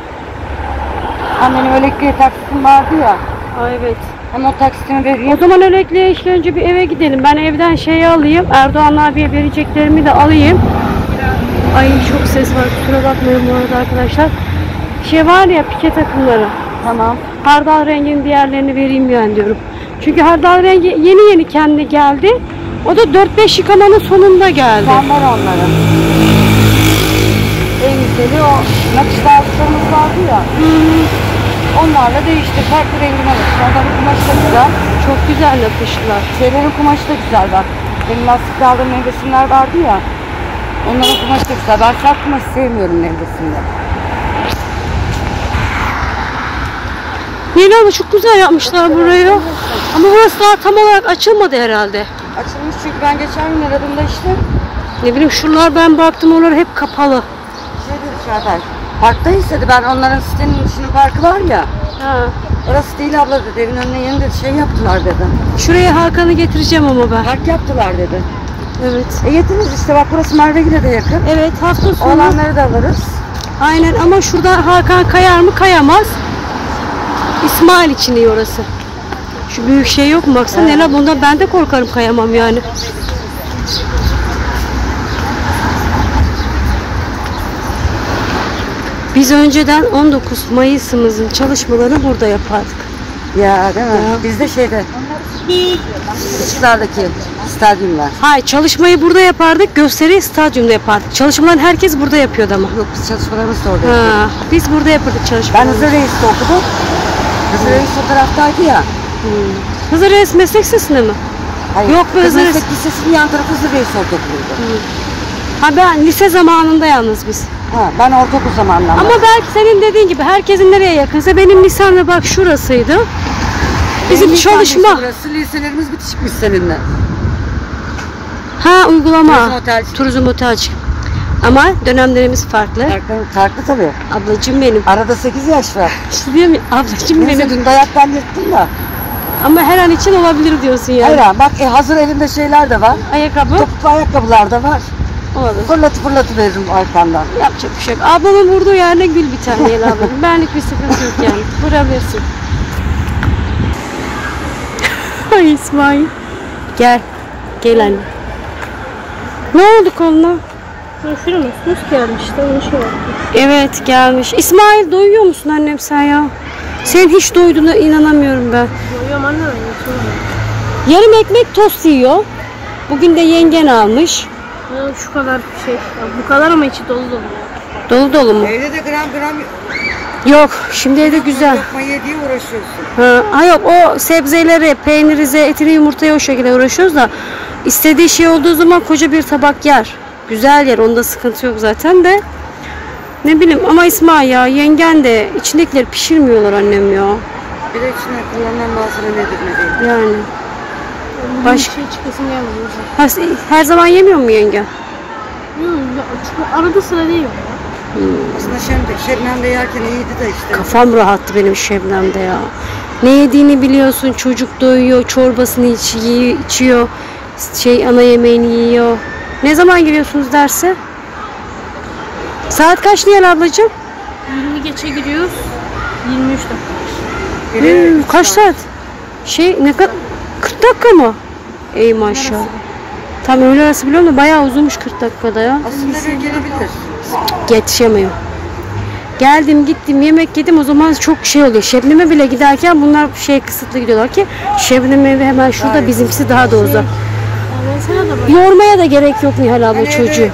Benim elektriğe taksitim vardı ya. Ay evet. Hem o taksitimi O vereyim. zaman Ölekli'ye ilk önce bir eve gidelim. Ben evden şeyi alayım. Erdoğan abiye vereceklerimi de alayım. Ay çok ses var. Kusura bakmayın bu arada arkadaşlar. Şey var ya pike takımları. Tamam. Hardal renginin diğerlerini vereyim yani diyorum. Çünkü hardal rengi yeni yeni kendine geldi. O da 4-5 yıkamanın sonunda geldi. Sen ver onları. En güzeli o nakışlı aldıklarımız vardı ya. Onlarla değişti. Farklı rengine bak. Onların kumaşı da güzel. Çok güzel nakışlılar. Şeylerin kumaşı da güzel bak. Benim lastikli aldığım vardı ya. Da güzel. Ben sert kumaş sevmiyorum nevresimde. Yeni ama çok güzel yapmışlar burayı. Ama burası daha tam olarak açılmadı herhalde. Açılmış çünkü ben geçen gün aradığımda işte Ne bileyim şuralar ben baktım onlar hep kapalı. şey dedi Çağatay. Parktayız dedi. Ben onların sitenin içinin parkı var ya. Ha. Orası değil abla dedi. Evin önüne yeni dedi şey yaptılar dedi. Şuraya Hakan'ı getireceğim ama ben. Park yaptılar dedi. Evet. E getiririz işte bak burası Mervegül'e de yakın. Evet hafta sonu. Oğlanları da alırız. Aynen ama şurada Hakan kayar mı kayamaz. İsmail için iyi orası. Şu büyük şey yok mu? Baksana Nela bundan ben de korkarım kayamam yani. Biz önceden 19 Mayıs'ımızın çalışmalarını burada yapardık. Ya değil mi? Bizde şeyde Işıklardaki stadyumlar. Hayır çalışmayı burada yapardık, gösteriyi stadyumda yapardık. Çalışmaların herkes burada yapıyordu ama. Yok biz çalışmalarımızı da orada yapıyorduk. Biz burada yapardık Ben çalışmaları. Hızır Reis'te okudum. Hızır Reis o taraftaydı ya. Hızır Reis meslek lisesinde mi? Hayır, Yok be, Kız Hızır Reis. Meslek Lisesi'nin yan tarafı Hızır Reis Ortaokulu'ydu. Ha ben lise zamanında yalnız biz. Ha, ben ortaokul zamanında. Ama belki senin dediğin gibi herkesin nereye yakınsa benim de bak şurasıydı. Bizim Benim çalışma. de Burası liselerimiz bitişikmiş seninle. Ha uygulama. Turizm otelci. Turizm otelci. Ama dönemlerimiz farklı. Farklı, farklı tabii. Ablacığım benim. Arada 8 yaş var. İşte diyorum ya, ablacığım Neyse benim. dün dayaktan yırttım da. Ama her an için olabilir diyorsun yani. Hayır ha, bak e, hazır elimde şeyler de var. Ayakkabı Topuklu ayakkabılar da var. Olur. Fırlatı fırlatı veririm arkamdan. Yapacak bir şey yok. Ablamın vurduğu yerde gül bir tane Yel ablam. Benlik bir sıkıntı yok yani. Vurabilirsin. Ay İsmail. Gel. Gel anne. Ne oldu koluna? Şuraya sus gelmiş de onu şey yaptı. Evet gelmiş. İsmail doyuyor musun annem sen ya? Senin hiç doyduğuna inanamıyorum ben. Doyuyorum anne ben. Yarım ekmek tost yiyor. Bugün de yengen almış. Ha, şu kadar şey. Ya bu kadar ama içi dolu dolu. Dolu dolu mu? Evde de gram gram Yok. Şimdi evde güzel. lokma yediği uğraşıyorsun. Ha, ha yok o sebzeleri, peyniri, etini, yumurtayı o şekilde uğraşıyoruz da istediği şey olduğu zaman koca bir tabak yer. Güzel yer. Onda sıkıntı yok zaten de. Ne bileyim ama İsmail ya yengen de içindekileri pişirmiyorlar annem ya. Bir de içine kullanılan malzeme nedir ne değil. Yani. Bugün Baş- bir şey çıkasın gelmedi. Ha, her zaman yemiyor mu yenge? Yok arada sıra değil o ya. Aslında şimdi Şebnem de yerken iyiydi de işte. Kafam rahattı benim Şebnem'de ya. Ne yediğini biliyorsun. Çocuk doyuyor. Çorbasını iç, yiyor, içiyor. Şey ana yemeğini yiyor. Ne zaman giriyorsunuz derse? Saat kaç Nihal ablacığım? 20 geçe giriyoruz. 23 dakika. Hmm, kaç saat? Şey ne kadar? 40 dakika mı? Ey maşallah. Tam öğle arası biliyorum da bayağı uzunmuş 40 dakikada ya. aslında bir gelebilir. Yetişemiyor. Geldim gittim yemek yedim o zaman çok şey oluyor. Şebnem'e bile giderken bunlar şey kısıtlı gidiyorlar ki Şebnem evi hemen şurada bizimkisi daha da uzak. Ya ben sana da bak. Yormaya da gerek yok Nihal abla Hani çocuğu. evde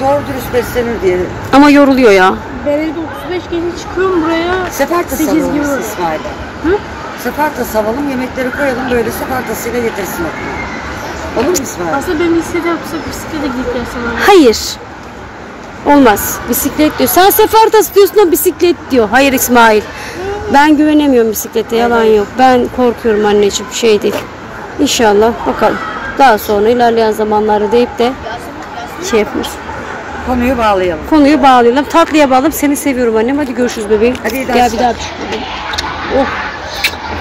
Doğru dürüst beslenir diye. Ama yoruluyor ya. Ben evde 35 gece çıkıyorum buraya. Sefer oluyor. İsmail'e. Hı? Sefer tasalım yemekleri koyalım böyle sefer tasıyla getirsin okula. Olur mu İsmail? Aslında ben lisede yapsak bisiklete gidip abi. Hayır. Olmaz. Bisiklet diyor. Sen sefer tası diyorsun o bisiklet diyor. Hayır İsmail. Ben güvenemiyorum bisiklete. Yalan yok. Ben korkuyorum anneciğim. Şey değil. İnşallah. Bakalım. Daha sonra ilerleyen zamanlarda deyip de şey yapıyoruz. Konuyu bağlayalım. Konuyu bağlayalım. Tatlıya bağlayalım. Seni seviyorum annem. Hadi görüşürüz bebeğim. Hadi Gel bir daha bebeğim. Oh.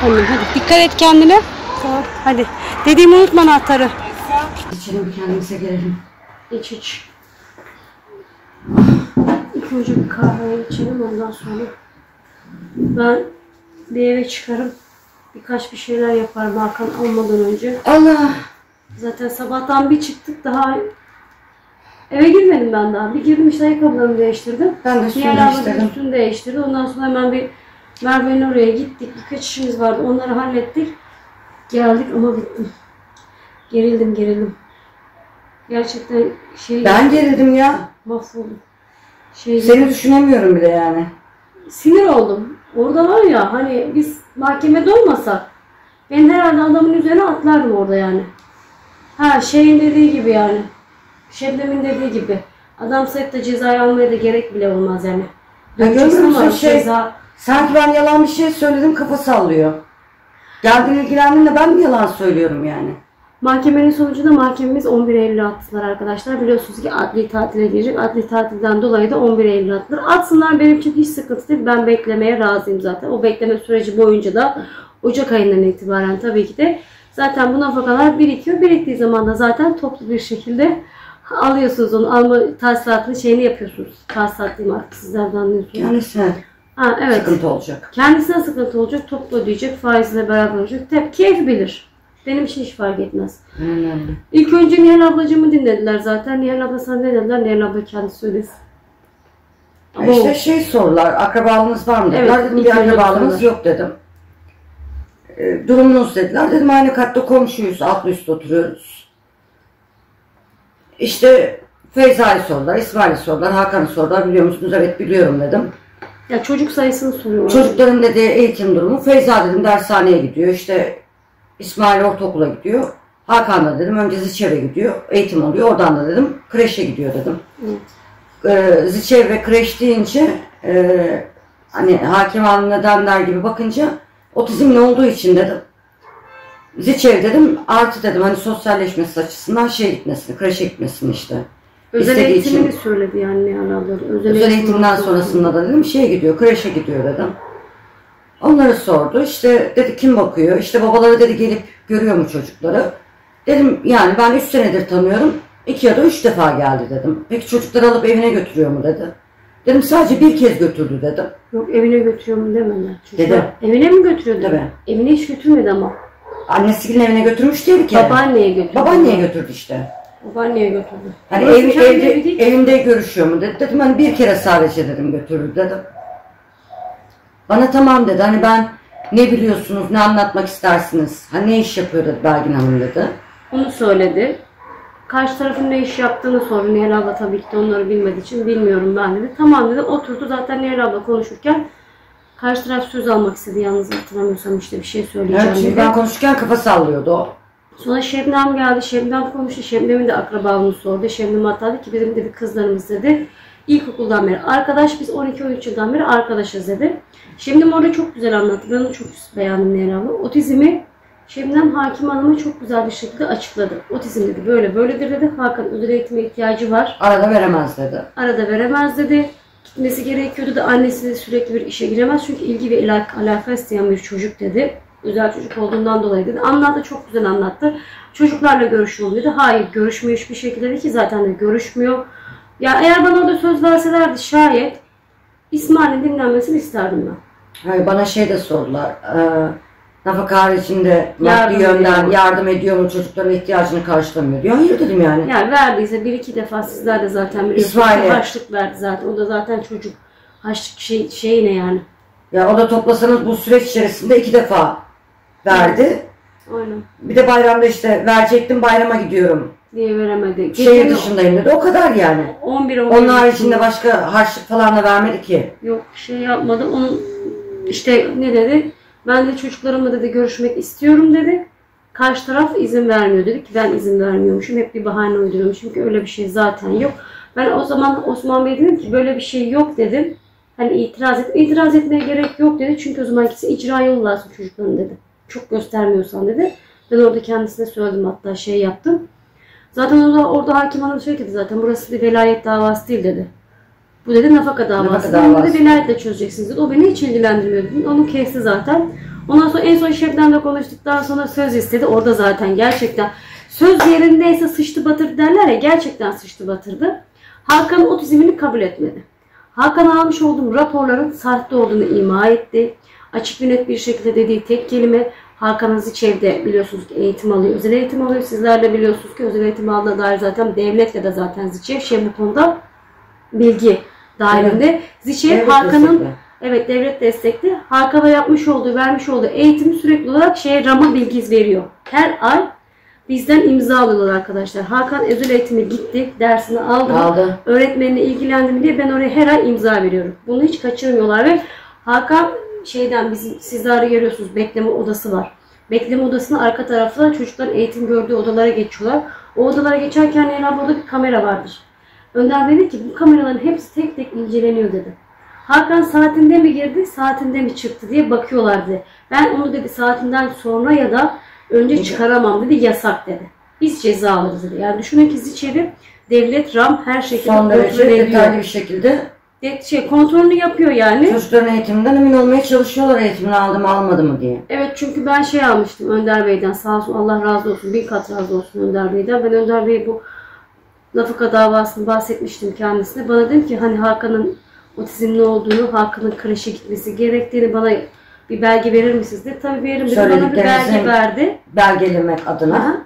Annem hadi. Dikkat et kendine. Tamam. Hadi. Dediğimi unutma anahtarı. İçelim kendimize gelelim. İç iç. İlk önce bir kahve içelim ondan sonra ben bir eve çıkarım. Birkaç bir şeyler yaparım Hakan almadan önce. Allah. Zaten sabahtan bir çıktık daha eve girmedim ben daha. Bir girdim işte ayakkabılarımı değiştirdim. Ben de üstümü Diğer değiştirdim. üstünü değiştirdi. Ondan sonra hemen bir Merve'nin oraya gittik. Birkaç işimiz vardı. Onları hallettik. Geldik ama bittim. Gerildim gerildim. Gerçekten şey Ben gerildim ya. mahvoldum. Şey, Seni düşünemiyorum bile yani. sinir oldum. Orada var ya hani biz mahkemede olmasak ben herhalde adamın üzerine atlardım orada yani. Ha şeyin dediği gibi yani. Şebnem'in dediği gibi. Adam sayıp da cezayı almaya da gerek bile olmaz yani. Görmüyor ama şey- ceza- Sanki ben yalan bir şey söyledim kafa sallıyor. Geldin ilgilendin de ben mi yalan söylüyorum yani? Mahkemenin sonucunda mahkememiz 11 Eylül attılar arkadaşlar. Biliyorsunuz ki adli tatile girecek. Adli tatilden dolayı da 11 Eylül attılar. Atsınlar benim için hiç sıkıntı değil. Ben beklemeye razıyım zaten. O bekleme süreci boyunca da Ocak ayından itibaren tabii ki de zaten bu nafakalar birikiyor. Biriktiği zaman da zaten toplu bir şekilde alıyorsunuz onu. Alma tahsilatını şeyini yapıyorsunuz. Tahsilat diyeyim artık sizler de anlıyorsunuz. Yani sen ha, evet. sıkıntı olacak. Kendisine sıkıntı olacak, toplu ödeyecek, faizle beraber olacak. Tabii keyif bilir. Benim için hiç fark etmez. Önemli. İlk önce Nihal ablacığımı dinlediler zaten. Nihal abla sana ne dediler? Nihal abla kendi söylesin. Ama işte şey sorular, akrabalığınız var mı dediler. Evet, dedim bir sorular. yok dedim. E, durumunuz dediler. Dedim aynı katta komşuyuz, altlı üstte oturuyoruz. İşte Feyza'yı sordular, İsmail'i sordular, Hakan'ı sordular. Biliyor musunuz? Evet biliyorum dedim. Ya çocuk sayısını soruyorlar. Çocukların dedi eğitim durumu. Feyza dedim dershaneye gidiyor. İşte İsmail ortaokula gidiyor. Hakan da dedim önce Ziçev'e gidiyor. Eğitim oluyor. Oradan da dedim kreşe gidiyor dedim. Ee, Ziçev ve kreş deyince e, hani hakim hanım der gibi bakınca otizmli olduğu için dedim. Ziçev dedim artı dedim hani sosyalleşmesi açısından şey gitmesini, kreşe gitmesini işte. Özel istediği eğitimini için. söyledi Nihal abla. Özel, Özel eğitim eğitimden sonrasında da dedim şeye gidiyor, kreşe gidiyor dedim. Onları sordu. İşte dedi kim bakıyor? İşte babaları dedi gelip görüyor mu çocukları? Dedim yani ben 3 senedir tanıyorum. iki ya da üç defa geldi dedim. Peki çocukları alıp evine götürüyor mu dedi. Dedim sadece bir kez götürdü dedim. Yok evine götürüyor mu demediler. Çocuklar. Dedi. Evine mi götürüyor dedi. Evine hiç götürmedi ama. Annesinin evine götürmüş diye bir kere. Babaanneye götürdü. Babaanneye götürdü işte. Babaanneye götürdü. Hani ev, evde, evimde görüşüyor mu dedi. Dedim hani bir kere sadece dedim götürür dedim. Bana tamam dedi. Hani ben ne biliyorsunuz, ne anlatmak istersiniz? Hani ne iş yapıyor dedi Belgin Hanım dedi. Onu söyledi. Karşı tarafın ne iş yaptığını sordu. Nihal abla tabii ki de onları bilmediği için bilmiyorum ben dedi. Tamam dedi. Oturdu zaten Nihal abla konuşurken karşı taraf söz almak istedi. Yalnız hatırlamıyorsam işte bir şey söyleyeceğim Evet, çünkü dedi. ben konuşurken kafa sallıyordu o. Sonra Şebnem geldi. Şebnem konuştu. Şebnem'in de akrabalığını sordu. Şebnem hatta dedi ki bizim dedi kızlarımız dedi. İlkokuldan beri arkadaş biz 12-13 yıldan beri arkadaşız dedi. Şebnem orada çok güzel anlattı. Ben onu çok beğendim Nehir abla. Otizmi Şebnem Hakim Hanım'a çok güzel bir şekilde açıkladı. Otizm dedi böyle böyledir dedi. Hakan özel eğitime ihtiyacı var. Arada veremez dedi. Arada veremez dedi. Gitmesi gerekiyordu da annesi de sürekli bir işe giremez. Çünkü ilgi ve alaka, alaka isteyen bir çocuk dedi. Özel çocuk olduğundan dolayı dedi. Anlattı çok güzel anlattı. Çocuklarla görüşüyor dedi. Hayır görüşmüyor hiçbir şekilde dedi ki zaten de görüşmüyor. Ya eğer bana orada söz verselerdi şayet İsmail'in dinlenmesini isterdim ben. Hayır, bana şey de sordular. E, nafaka haricinde maddi Yardım yönden ediyor yardım ediyor mu çocukların ihtiyacını karşılamıyor diyor. Hayır dedim yani. Yani verdiyse bir iki defa sizler de zaten biliyorsunuz. İsmail'e. Harçlık verdi zaten. O da zaten çocuk. Harçlık şey, şey ne yani? Ya o da toplasanız bu süreç içerisinde iki defa verdi. Aynen. Bir de bayramda işte verecektim bayrama gidiyorum. Diye veremedi. Şehir Geçen dışındayım dedi. O kadar yani. 11 11 Onun haricinde başka harçlık falan da vermedi ki. Yok şey yapmadı. Onun işte ne dedi? Ben de çocuklarımla dedi görüşmek istiyorum dedi. Karşı taraf izin vermiyor dedi ki ben izin vermiyormuşum. Hep bir bahane uyduruyormuşum ki öyle bir şey zaten yok. Ben o zaman Osman Bey dedim ki böyle bir şey yok dedim. Hani itiraz et. İtiraz etmeye gerek yok dedi. Çünkü o zaman ikisi icra yollasın çocuklarını dedi. Çok göstermiyorsan dedi. Ben orada kendisine söyledim hatta şey yaptım. Zaten orada, orada hakim hanım şey dedi zaten burası bir velayet davası değil dedi. Bu dedi nafaka davası. Nafaka davası. dedi velayetle çözeceksiniz dedi. O beni hiç ilgilendirmiyor dedi. Onu kesti zaten. Ondan sonra en son Şebnem'le konuştuktan sonra söz istedi. Orada zaten gerçekten söz yerindeyse sıçtı batırdı derler ya gerçekten sıçtı batırdı. Hakan'ın otizmini kabul etmedi. Hakan almış olduğum raporların sahte olduğunu ima etti. Açık ve net bir şekilde dediği tek kelime Hakan Ziçev'de biliyorsunuz ki eğitim alıyor. Özel eğitim alıyor. Sizler de biliyorsunuz ki özel eğitim aldığına dair zaten devletle de zaten Ziçev şey bu konuda bilgi dahilinde. Ziçev Devlet Hakan'ın evet devlet destekli. Hakan'a yapmış olduğu, vermiş olduğu eğitimi sürekli olarak şeye rama bilgi veriyor. Her ay bizden imza alıyorlar arkadaşlar. Hakan özel eğitime gitti, dersini aldı. Aldı. Öğretmenine ilgilendi mi diye ben oraya her ay imza veriyorum. Bunu hiç kaçırmıyorlar ve Hakan şeyden bizim sizler görüyorsunuz bekleme odası var. Bekleme odasının arka tarafında çocukların eğitim gördüğü odalara geçiyorlar. O odalara geçerken Leyla burada bir kamera vardır. Önder dedi ki bu kameraların hepsi tek tek inceleniyor dedi. Hakan saatinde mi girdi, saatinde mi çıktı diye bakıyorlar dedi. Ben onu dedi saatinden sonra ya da önce çıkaramam dedi, yasak dedi. Biz ceza alırız dedi. Yani düşünün ki içeri devlet RAM her şekilde Son kontrol ediyor. detaylı bir şekilde De- şey, kontrolünü yapıyor yani. çocukların eğitiminden emin olmaya çalışıyorlar eğitimini aldı mı almadı mı diye. Evet çünkü ben şey almıştım Önder Bey'den sağ olsun Allah razı olsun bin kat razı olsun Önder Bey'den. Ben Önder Bey bu nafaka davasını bahsetmiştim kendisine. Bana dedim ki hani Hakan'ın otizmli olduğunu, Hakan'ın kreşe gitmesi gerektiğini bana bir belge verir misiniz dedi. Tabii veririm dedi. Bana bir belge verdi. Belgelemek adına. Aha.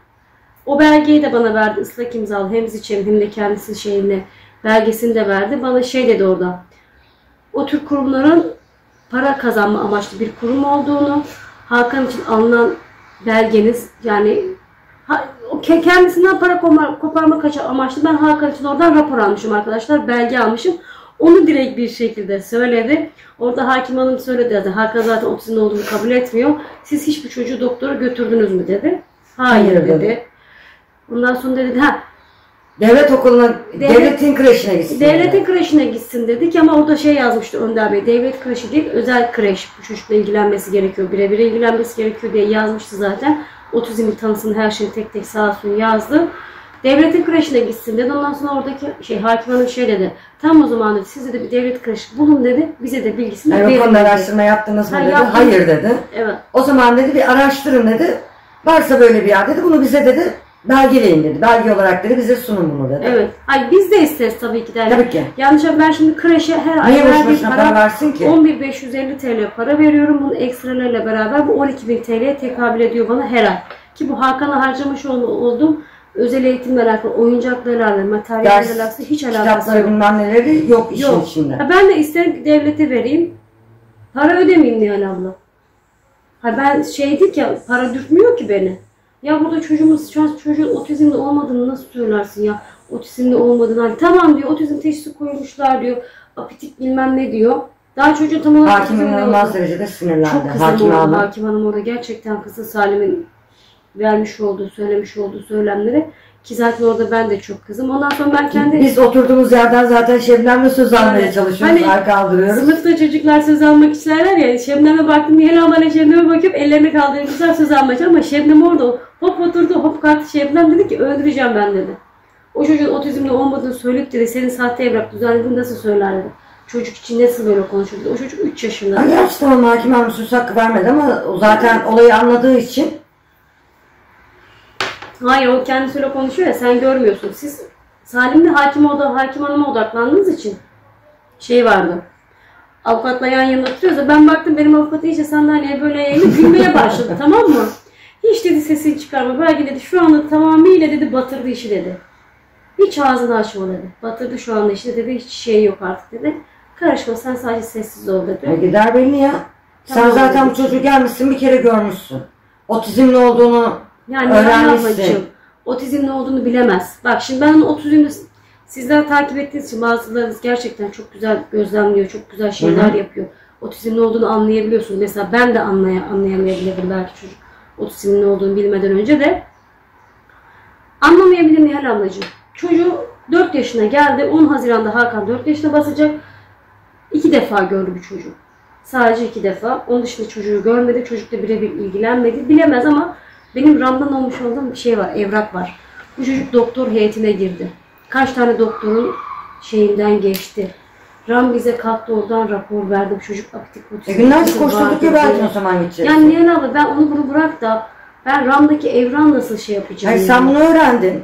O belgeyi de bana verdi ıslak imzalı hem Ziçem hem de kendisi şeyine belgesini de verdi. Bana şey dedi orada. o tür kurumların para kazanma amaçlı bir kurum olduğunu, Hakan için alınan belgeniz yani kendisinden para kopar, koparma kaça amaçlı ben Hakan için oradan rapor almışım arkadaşlar. Belge almışım. Onu direkt bir şekilde söyledi. Orada hakim hanım söyledi zaten. Hakan zaten otizmli olduğunu kabul etmiyor. Siz hiçbir çocuğu doktora götürdünüz mü dedi. Hayır, Hayır dedi. dedi. Ondan sonra dedi ha Devlet okuluna, Devlet- devletin kreşine gitsin. devletin kreşine gitsin dedik ama o da şey yazmıştı Önder Bey. Devlet kreşi değil özel kreş. Bu çocukla ilgilenmesi gerekiyor. Birebir ilgilenmesi gerekiyor diye yazmıştı zaten. Otizmli tanısını her şeyi tek tek sağ olsun yazdı. Devletin kreşine gitsin dedi. Ondan sonra oradaki şey hakim hanım şey dedi. Tam o zaman dedi size de bir devlet kreşi bulun dedi. Bize de bilgisini Yani verin konuda araştırma yaptınız mı Ha, dedi. yaptım. Hayır dedi. Evet. O zaman dedi bir araştırın dedi. Varsa böyle bir yer dedi. Bunu bize dedi belgeleyin dedi. Belge olarak dedi bize sunun bunu dedi. Evet. Ay biz de isteriz tabii ki de. Yani Tabii ki. Yanlış ben şimdi kreşe her ay boş verdiğim boşuna para versin ki? 11.550 TL para veriyorum. Bunun ekstralarıyla beraber bu 12.000 TL'ye tekabül ediyor bana her ay. Ki bu Hakan'a harcamış ol- olduğum özel eğitimle alakalı, oyuncaklarla alakalı, materyallerle alakalı hiç alakası yok. bilmem neleri yok işin Yok. içinde. Ha, ben de isterim ki devlete vereyim. Para ödemeyeyim Nihal abla. Ha ben şey dedik ya para dürtmüyor ki beni. Ya burada çocuğumuz şu an çocuğun otizmli olmadığını nasıl söylersin ya? Otizmli olmadığını hani tamam diyor otizm teşhisi koymuşlar diyor. Apitik bilmem ne diyor. Daha çocuğun tam olarak Hakim otizmli inanılmaz olduğunu- derecede sinirlendi. Çok kızdım Hakim orada. Hanım. Hakim Hanım orada gerçekten kızı Salim'in vermiş olduğu, söylemiş olduğu söylemleri ki zaten orada ben de çok kızım. Ondan sonra ben kendi Biz oturduğumuz yerden zaten Şebnem'le söz almaya Evet. çalışıyoruz. Hani- kaldırıyoruz. Sınıfta çocuklar söz almak isterler ya. Şebnem'e baktım. Nihal ablana Şebnem'e bakıp ellerini kaldırmışlar söz almak ama Şebnem orada hop oturdu hop kalktı Şebnem dedi ki öldüreceğim ben dedi. O çocuğun otizmli olmadığını söyleyip dedi senin sahte evrak düzenlediğini nasıl söyler dedi. Çocuk için nasıl böyle konuşur dedi. O çocuk 3 yaşında. Ha, gerçi tamam hakim hanım söz hakkı vermedi ama zaten olayı anladığı için Hayır o kendisiyle konuşuyor ya sen görmüyorsun. Siz Salim'le hakim oda hakim hanıma odaklandığınız için şey vardı. Avukatla yan yana oturuyoruz da ben baktım benim avukat iyice sandalyeye böyle eğilip gülmeye başladı tamam mı? Hiç dedi sesini çıkarma. Belki dedi şu anda tamamıyla dedi batırdı işi dedi. Hiç ağzını açma dedi. Batırdı şu anda işte dedi hiç şey yok artık dedi. Karışma sen sadece sessiz ol ya dedi. gider belli ya. Sen Tamam. zaten bu çocuğu gelmişsin bir kere görmüşsün. Otizmli olduğunu Yani Öğrenmişsin. otizm ne olduğunu bilemez. Bak şimdi ben otizmli sizler takip ettiğiniz için bazılarınız gerçekten çok güzel gözlemliyor, çok güzel şeyler Hı hı. yapıyor. Otizm ne olduğunu anlayabiliyorsunuz. Mesela ben de anlaya, anlayamayabilirim belki çocuk otizmin ne olduğunu bilmeden önce de. Anlamayabilir Nihal ablacığım. Çocuğu 4 yaşına geldi. 10 Haziran'da Hakan 4 yaşına basacak. İki defa gördü bu çocuk. Sadece iki defa. Onun dışında çocuğu görmedi. Çocukla birebir ilgilenmedi. Bilemez ama benim Ram'dan olmuş olduğum bir şey var. Evrak var. Bu çocuk doktor heyetine girdi. Kaç tane doktorun şeyinden geçti. Ram bize kalktı oradan rapor verdi. Bu çocuk apitik e, otizm. günlerce otizm koşturduk ya belki diye. o zaman gideceğiz. Yani Nihal abla ben onu bunu bırak da ben Ram'daki evran nasıl şey yapacağım? Hayır sen bunu öğrendin.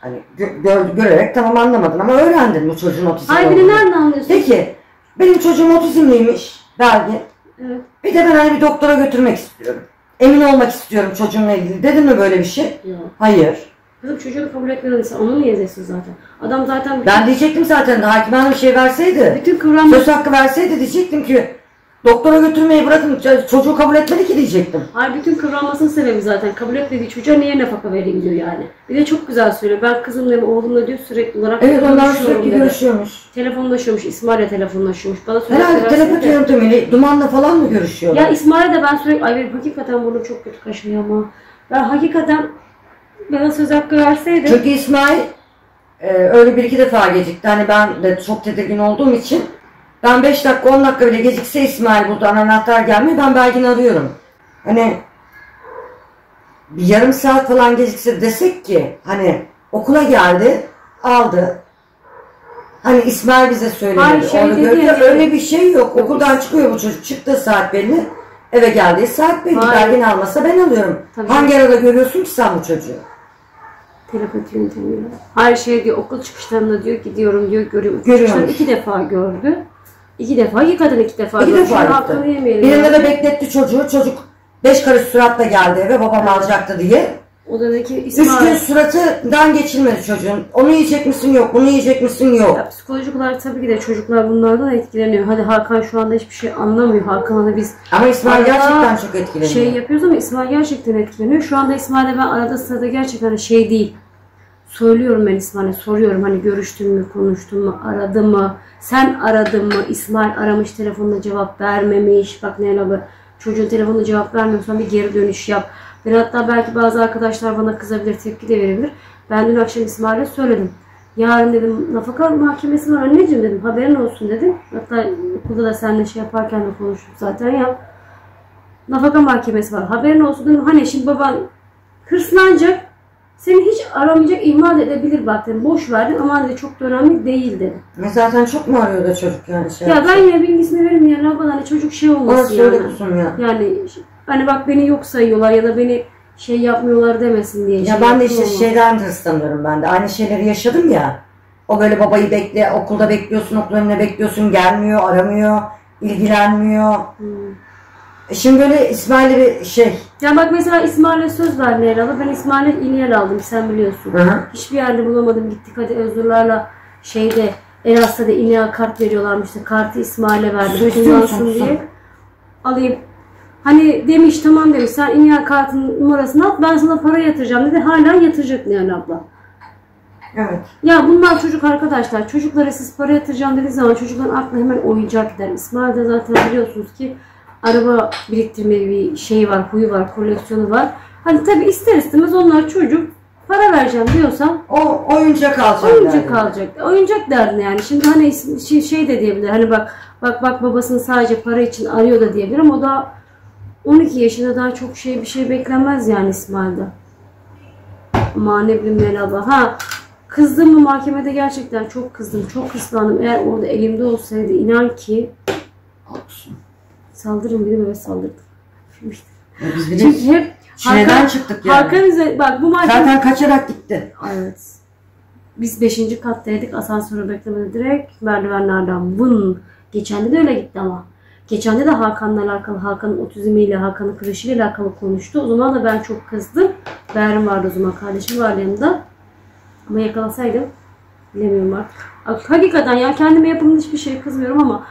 Hani gö- gör- görerek tamam anlamadın ama öğrendin bu çocuğun bir de olduğunu. nereden anlıyorsun? Peki benim çocuğum otizmliymiş belki. Evet. Bir de ben hani bir doktora götürmek istiyorum. Emin olmak istiyorum çocuğumla ilgili. Dedin mi böyle bir şey? Yok. Hayır. Kızım çocuğunu kabul etmeden insan onu mu yazıyorsun zaten? Adam zaten bütün, Ben diyecektim zaten hakim hanım şey verseydi. bütün kıvranmış Söz hakkı verseydi diyecektim ki doktora götürmeyi bırakın çocuğu kabul etmedi ki diyecektim. Hayır bütün kıvranmasının sebebi zaten kabul etmediği çocuğa niye nafaka vereyim diyor yani. Bir de çok güzel söylüyor. Ben kızımla oğlumla diyor sürekli olarak Evet onlar sürekli dedi. görüşüyormuş. Telefonlaşıyormuş. İsmail'le telefonlaşıyormuş. Bana sürekli Herhalde telepati yöntemiyle dumanla falan mı görüşüyorlar? Ya İsmail'e de ben sürekli ay hakikaten bunu çok kötü kaşınıyor ama ben hakikaten bana söz hakkı verseydi Çünkü İsmail e, öyle bir iki defa gecikti. Hani ben de çok tedirgin olduğum için ben 5 dakika 10 dakika bile gecikse İsmail buradan anahtar gelmiyor. Ben Belgin'i arıyorum. Hani bir yarım saat falan gecikse desek ki hani okula geldi aldı. Hani İsmail bize söyledi. Hayır, şey Onu gördü. ya, Öyle bir şey yok. Okuldan çıkıyor bu çocuk. Çıktığı saat belli. Eve geldiği saat belli. Hayır. Belgin almasa ben alıyorum. Tabii. Hangi arada görüyorsun ki sen bu çocuğu? telepati yöntemiyle. Her şey diyor okul çıkışlarında diyor gidiyorum diyor görüyorum. Çıkışlarında iki defa gördü. İki defa, iki kadın iki defa İki defa gitti. yemeyelim Birinde de bekletti çocuğu. Çocuk beş karış süratle geldi eve babam alacaktı diye. odadaki Üç gün İsmail. suratından geçilmedi çocuğun. Onu yiyecek misin yok, bunu yiyecek misin yok. Ya, psikolojik olarak tabii ki de çocuklar bunlardan etkileniyor. Hadi Hakan şu anda hiçbir şey anlamıyor. Hakan'a da biz Ama İsmail Arada gerçekten çok etkileniyor. şey yapıyoruz ama İsmail gerçekten etkileniyor. Şu anda İsmail'e ben arada sırada gerçekten hani şey değil. Söylüyorum ben İsmail'e soruyorum hani görüştün mü, konuştun mu, aradı mı? Sen aradın mı? İsmail aramış telefonuna cevap vermemiş. Bak ne abi çocuğun telefonuna cevap vermiyorsan bir geri dönüş yap. Ben hatta belki bazı arkadaşlar bana kızabilir, tepki de verebilir. Ben dün akşam İsmail'e söyledim. Yarın dedim nafaka mahkemesi var anneciğim dedim. Haberin olsun dedim. Hatta okulda da seninle şey yaparken de konuştuk zaten ya nafaka mahkemesi var. Haberin olsun dedim. Hani şimdi baban hırslanacak. Seni hiç aramayacak, ihmal edebilir bak dedim. Boş verdin ama dedi çok da önemli değil dedi. Ve zaten çok mu arıyor da çocuk yani şey Ya ben yine bilgisini veririm ya Rabban hani çocuk şey olmasın söyle yani. kuzum ya. Yani hani bak beni yok sayıyorlar ya da beni şey yapmıyorlar demesin diye. Ya şey ben de işte yapıyorum. şeyden hırslanıyorum ben de. Aynı şeyleri yaşadım ya. O böyle babayı bekle, okulda bekliyorsun, okul önüne bekliyorsun, gelmiyor, aramıyor, ilgilenmiyor. Hmm. E Şimdi böyle İsmail'le bir şey. Ya bak mesela İsmail'e söz verdi herhalde. Ben İsmail'e İlyal aldım sen biliyorsun. Hı hı. Hiçbir yerde bulamadım. Gittik hadi Özgürler'le şeyde Eras'ta İlyal kart veriyorlarmış. da Kartı İsmail'e verdim. Kullansın diye. Alayım. Hani demiş tamam demiş sen İlyal kartının numarasını at ben sana para yatıracağım dedi. Hala yatıracak Nihal abla. Evet. Ya bunlar çocuk arkadaşlar. Çocuklara siz para yatıracağım dediği zaman çocukların aklına hemen oyuncak gider. İsmail de zaten biliyorsunuz ki araba biriktirme bir şeyi var, huyu var, koleksiyonu var. Hani tabi ister istemez onlar çocuk para vereceğim diyorsa O oyuncak alacak. oyuncak yani. alacak. Oyuncak derdin yani. Şimdi hani şey, şey de diyebilir. Hani bak bak bak babasını sadece para için arıyor da diyebilir ama o da 12 yaşında daha çok şey bir şey beklenmez yani İsmail'de. Ama ne bileyim Leyla abla. Ha kızdım mı mahkemede gerçekten çok kızdım. Çok hırslandım. Eğer orada elimde olsaydı inan ki. Saldırırım bir de böyle saldırdım. Ya Biz bir de hep şeyden Hakan, çıktık yani. Hakan üze- bak bu mahkeme Zaten kaçarak gitti. Evet. Biz 5. kattaydık. Asansörü beklemedi direkt. Merdivenlerden vın. Geçende de öyle gitti ama. Geçende de Hakan'la alakalı, Hakan'ın otizmiyle, Hakan'ın kreşiyle alakalı konuştu. O zaman da ben çok kızdım. Berim vardı o zaman, kardeşim vardı yanımda. Ama yakalasaydım, bilemiyorum artık. Hakikaten ya kendime yapılan hiçbir şeye kızmıyorum ama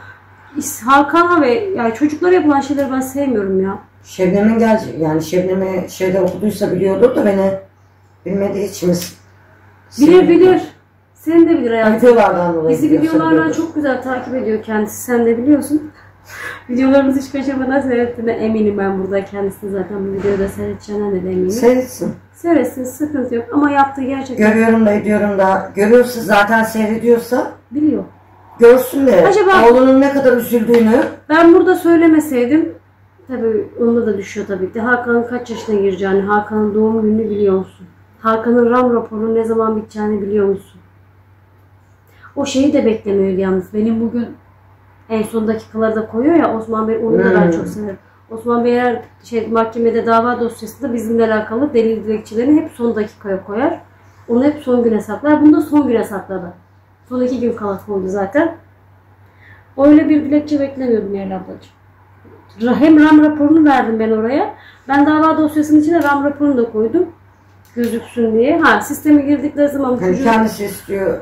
Hakan'a ve yani çocuklara yapılan şeyleri ben sevmiyorum ya. Şebnem'in gel yani Şebnem'i şeyde okuduysa biliyordur da beni bilmediği içimiz. Bilir bilir. Senin de bilir hayatım. Videolardan dolayı Bizi videolardan çok güzel takip ediyor kendisi. Sen de biliyorsun. Videolarımızı hiç kaçırmadan seyrettiğine eminim ben burada. Kendisini zaten bu videoda seyredeceğine de eminim. Seyretsin. Seyretsin sıkıntı yok ama yaptığı gerçekten Görüyorum da ediyorum da. Görüyorsa zaten seyrediyorsa biliyor. Görsün de Acaba- oğlunun ne kadar üzüldüğünü. Ben burada söylemeseydim tabii onda da düşüyor tabii ki. Hakan'ın kaç yaşına gireceğini, Hakan'ın doğum gününü biliyor musun? Hakan'ın RAM raporunun ne zaman biteceğini biliyor musun? O şeyi de beklemiyor yalnız. Benim bugün en son dakikaları da koyuyor ya Osman Bey onu da ben Hmm. çok severim. Osman Bey eğer şey, mahkemede dava dosyasında bizimle alakalı delil dilekçelerini hep son dakikaya koyar. Onu hep son güne saklar. Bunu da son güne sakladı. Son iki gün kala koydu zaten. Öyle bir dilekçe beklemiyordum Yerli ablacığım. Hem RAM raporunu verdim ben oraya. Ben dava dosyasının içine RAM raporunu da koydum. Gözüksün diye. Ha sisteme girdikleri zaman Hani çocuğun- kendisi istiyor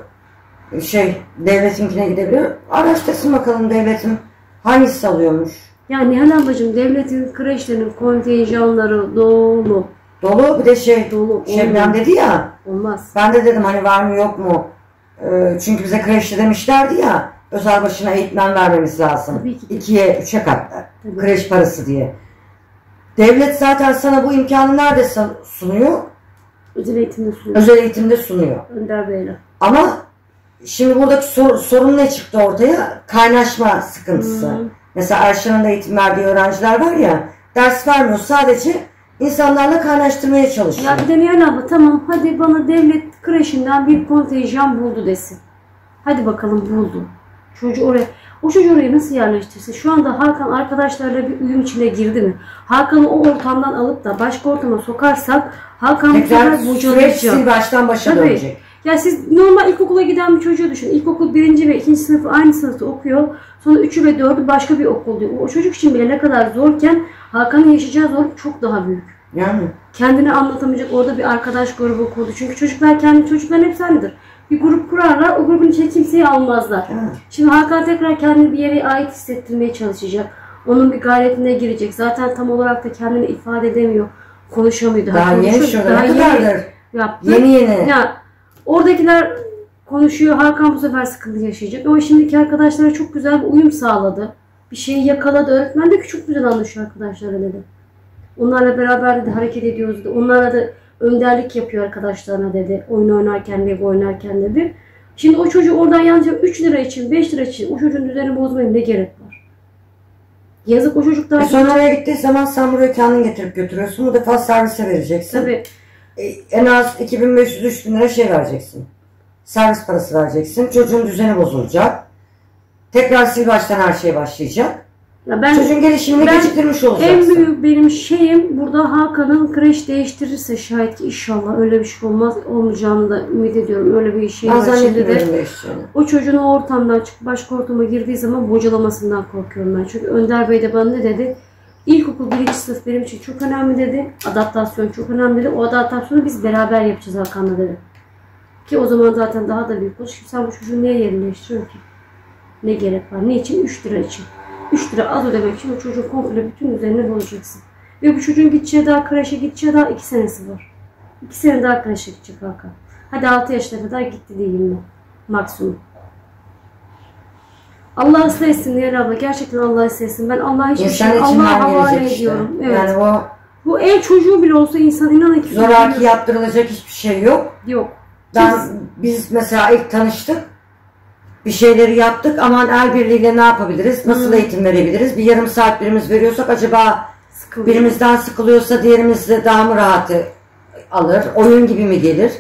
şey devletinkine gidebiliyor. Araştırsın bakalım devletin hangisi alıyormuş. Ya Nihal ablacığım devletin kreşlerinin kontenjanları dolu. Dolu bir de şey Dolu. Şebnem dedi ya Olmaz. ben de dedim hani var mı yok mu Ee, çünkü bize kreşte demişlerdi ya özel başına eğitmen vermemiz lazım. Tabii ki. İkiye üçe katlar. Tabii. Kreş parası diye. Devlet zaten sana bu imkanı nerede sunuyor? Özel eğitimde sunuyor. Özel eğitimde sunuyor. Önder Bey'le. Ama şimdi buradaki sor- sorun ne çıktı ortaya? Kaynaşma sıkıntısı. Hı. Mesela Erşan'ın da eğitim verdiği öğrenciler var ya ders vermiyor sadece insanlarla kaynaştırmaya çalışıyor. Ya bir de Nihal abla tamam hadi bana devlet kreşinden bir kontenjan buldu desin. Hadi bakalım buldu. Çocuğu oraya o çocuğu oraya nasıl yerleştirsin? Şu anda Hakan arkadaşlarla bir uyum içine girdi mi? Hakan'ı o ortamdan alıp da başka ortama sokarsak Hakan bu Tekrar sefer süreç bocalayacak. baştan başa Tabii. dönecek. Ya siz normal ilkokula giden bir çocuğu düşünün. İlkokul birinci ve ikinci sınıfı aynı sınıfta okuyor. Sonra üçü ve dördü başka bir okul diyor. O çocuk için bile ne kadar zorken Hakan'ın yaşayacağı zorluk çok daha büyük. Yani. Kendini anlatamayacak orada bir arkadaş grubu kurdu. Çünkü çocuklar kendi çocukların hep aynıdır. Bir grup kurarlar, o grubun içine kimseyi almazlar. Evet. Şimdi Hakan tekrar kendini bir yere ait hissettirmeye çalışacak. Onun bir gayretine girecek. Zaten tam olarak da kendini ifade edemiyor. Konuşamıyordu. Daha Ha, yeni şurada Daha yeni kadardır? yaptı. Yeni yeni. Ya oradakiler konuşuyor. Hakan bu sefer sıkıntı yaşayacak. Ama şimdiki arkadaşlara çok güzel bir uyum sağladı. Bir şeyi yakaladı. Öğretmen de ki çok güzel anlaşıyor arkadaşlara dedi. Onlarla beraber dedi hareket ediyoruz dedi. Onlarla da önderlik yapıyor arkadaşlarına dedi. Oyun oynarken, Lego oynarken dedi. Şimdi o çocuğu oradan yalnızca 3 lira için, 5 lira için o çocuğun düzenini bozmaya ne gerek var? Yazık o çocuk daha E sonra oraya gittiği zaman sen buraya kendin getirip götürüyorsun. Bu defa servise vereceksin. Tabii. E, en az 2500-3000 lira şey vereceksin. Servis parası vereceksin. Çocuğun düzeni bozulacak. Tekrar sil baştan her şey başlayacak. Ya ben Çocuğun gelişimini ben geciktirmiş En olacaksın. büyük benim şeyim burada Hakan'ın kreş değiştirirse şayet inşallah öyle bir şey olmaz olmayacağını da ümit ediyorum. Öyle bir şey Ben var şimdi de. değişeceğini. O çocuğun o ortamdan çıkıp başka ortama girdiği zaman bocalamasından korkuyorum ben. Çünkü Önder Bey de bana ne dedi? İlkokul birinci sınıf benim için çok önemli dedi. Adaptasyon çok önemli dedi. O adaptasyonu biz beraber yapacağız Hakan'la dedi. Ki o zaman zaten daha da büyük olur. Şimdi sen bu çocuğu niye yerleştiriyorsun ki? Ne gerek var? Ne için? 3 lira için. 3 lira az ödemek için o çocuğun komple bütün üzerine bozacaksın. Ve bu çocuğun gideceği daha kreşe gideceği daha 2 senesi var. 2 sene daha kreşe gidecek Hakan. Hadi 6 yaşına kadar gitti diyeyim mi? Maksimum. Allah ıslah etsin Nihal abla. Gerçekten Allah ıslah etsin. Ben Allah'a hiçbir şey İnsan Allah'a havale gelecek işte. ediyorum. Evet. Yani o Bu ev çocuğu bile olsa insan inanın ki zoraki yaptırılacak hiçbir şey yok. yok. Ben biz mesela ilk tanıştık. Bir şeyleri yaptık. Aman el birliğiyle ne yapabiliriz? Nasıl eğitim verebiliriz? Bir yarım saat birimiz veriyorsak acaba Sıkılıyor. birimizden sıkılıyorsa diğerimiz de daha mı rahatı alır? Oyun gibi mi gelir?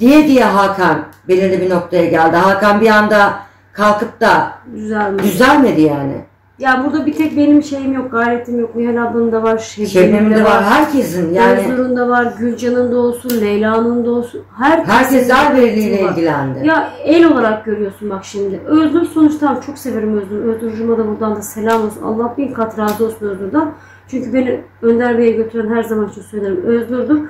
Diye diye Hakan belirli bir noktaya geldi. Hakan bir anda kalkıp da Güzelmiş. düzelmedi yani. Ya burada bir tek benim şeyim yok, gayretim yok. Nihal ablanın da var, Şebnem'in de var. Herkesin yani Özgür'ün de var, Gülcan'ın da olsun, Leyla'nın da olsun. Herkesin herkes birliğiyle var. ilgilendi. Ya el olarak görüyorsun bak şimdi. Özgür sonuçta çok severim Özgür. Özgür'cüme da buradan da selam olsun. Allah bin kat razı olsun Özgür'den. Çünkü beni Önder Bey'e götüren her zaman için söylerim Özgür'dür.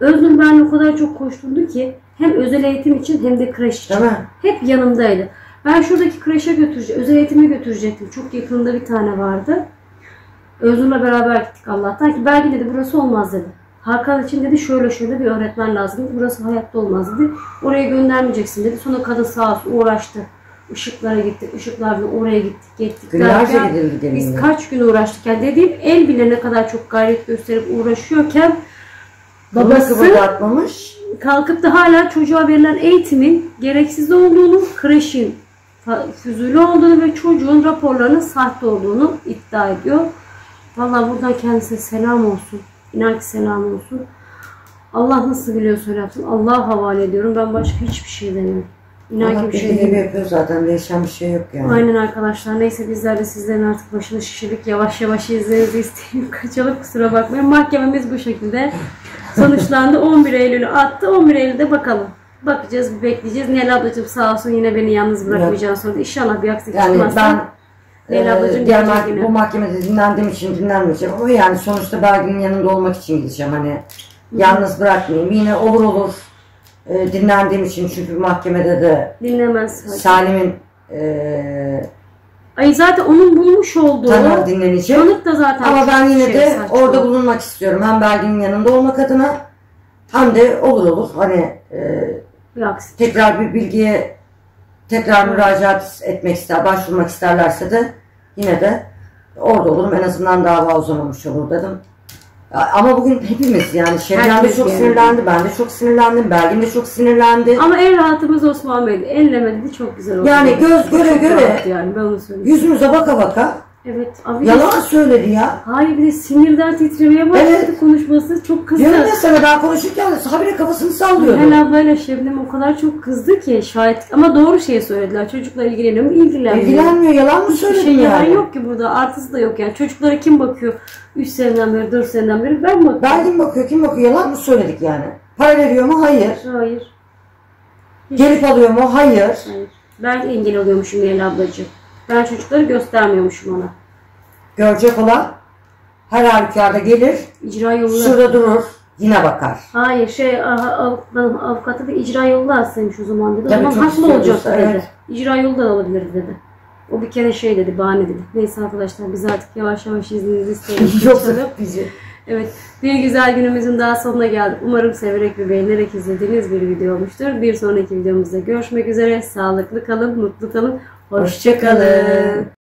Özgür benimle o kadar çok koşturdu ki hem özel eğitim için hem de kreş için. Değil mi? Hep yanımdaydı. Ben şuradaki kreşe götüreceğim, özel eğitime götürecektim. Çok yakında bir tane vardı. Özgür'le beraber gittik Allah'tan ki Belgin dedi burası olmaz dedi. Hakan için dedi şöyle şöyle bir öğretmen lazım. Burası hayatta olmaz dedi. Oraya göndermeyeceksin dedi. Sonra kadın sağ olsun uğraştı. Işıklara gittik. Işıklardan oraya gittik. Gittik. Günlerce derken gidildi Biz demin. kaç gün uğraştık. Yani dediğim el bile ne kadar çok gayret gösterip uğraşıyorken Babası kıpırdatmamış. kalkıp da hala çocuğa verilen eğitimin gereksiz olduğunu, kreşin füzuli olduğunu ve çocuğun raporlarının sahte olduğunu iddia ediyor. Vallahi buradan kendisine selam olsun. İnan ki selam olsun. Allah nasıl biliyorsa öyle yapsın. Allah'a havale ediyorum. Ben başka hiçbir şey demiyorum. İnan Allah ki bir şey demiyorum. yapıyor zaten. Değişen bir şey yok yani. Aynen arkadaşlar. Neyse bizler de sizlerin artık başını şişirdik. Yavaş yavaş izlerinizi isteyeyim. Kaçalım kusura bakmayın. Mahkememiz bu şekilde sonuçlandı. 11 Eylül'ü attı. 11 Eylül'de bakalım. Bakacağız, bir bekleyeceğiz. Nihal ablacığım sağ olsun yine beni yalnız bırakmayacağını söyledi. İnşallah bir aksilik Yani çıkmazsa. ben Leyla ablacığım diğer gelecek mah- yine. bu mahkemede dinlendiğim için dinlenmeyeceğim ama yani sonuçta Belgin'in yanında olmak için gideceğim hani yalnız bırakmayayım yine olur olur e, dinlendiğim için çünkü mahkemede de Dinlemez. Salim'in e, Ay zaten onun bulmuş olduğu tanığı dinlenecek tanık da zaten ama ben yine şey de saçma. orada bulunmak istiyorum hem Belgin'in yanında olmak adına hem de olur olur hani e, bir aksilik. tekrar bir bilgiye tekrar müracaat etmek ister, başvurmak isterlerse de yine de orada olurum. En azından dava uzamamış olur dedim. Ama bugün hepimiz yani Şebnem de çok yani. sinirlendi, ben de çok sinirlendim, Belgin de çok sinirlendi. Ama en rahatımız Osman Bey'di. Ellemedi de çok güzel oldu. Yani göz göre Çok göre rahat Yani ben onu söyleyeyim. yüzümüze baka baka Evet. Abi de- yalan söyledi ya. Hayır bir de sinirden titremeye başladı Evet. konuşması. Çok kızdı. Diyorum ya sana ben konuşurken habire kafasını sallıyordu. Nihal ablayla Şebnem o kadar çok kızdı ki şahit. Ama doğru şeyi söylediler. Çocuklar ilgileniyor mu? İlgilenmiyor. İlgilenmiyor, yalan mı Hiçbir söyledin şey yalan yani? yok ki burada. Artısı da yok yani. Çocuklara kim bakıyor? 3 seneden beri, 4 seneden beri ben bakıyorum. Belgin bakıyor, kim bakıyor, yalan mı söyledik yani? Para veriyor mu? Hayır. Hayır. Gelip alıyor mu? Hayır. Hayır. Ben engel oluyormuşum Nihal ablacığım. Ben çocukları göstermiyormuşum ona. Görecek olan Her halükarda gelir, İcra yolu. şurada durur, yine bakar. Hayır şey aha, av- avukatı da icra yolu alsaymış o zaman dedi. Tabii çok haklı olacaktı istiyorsa, dedi. evet. İcra yolu da alabilir dedi. O bir kere şey dedi, bahane dedi. Neyse arkadaşlar biz artık yavaş yavaş izninizi isteyelim. Yoksa bizi. Evet, bir güzel günümüzün daha sonuna geldik. Umarım severek ve beğenerek izlediğiniz bir video olmuştur. Bir sonraki videomuzda görüşmek üzere. Sağlıklı kalın, mutlu kalın. Hoşçakalın. Hoşça kalın.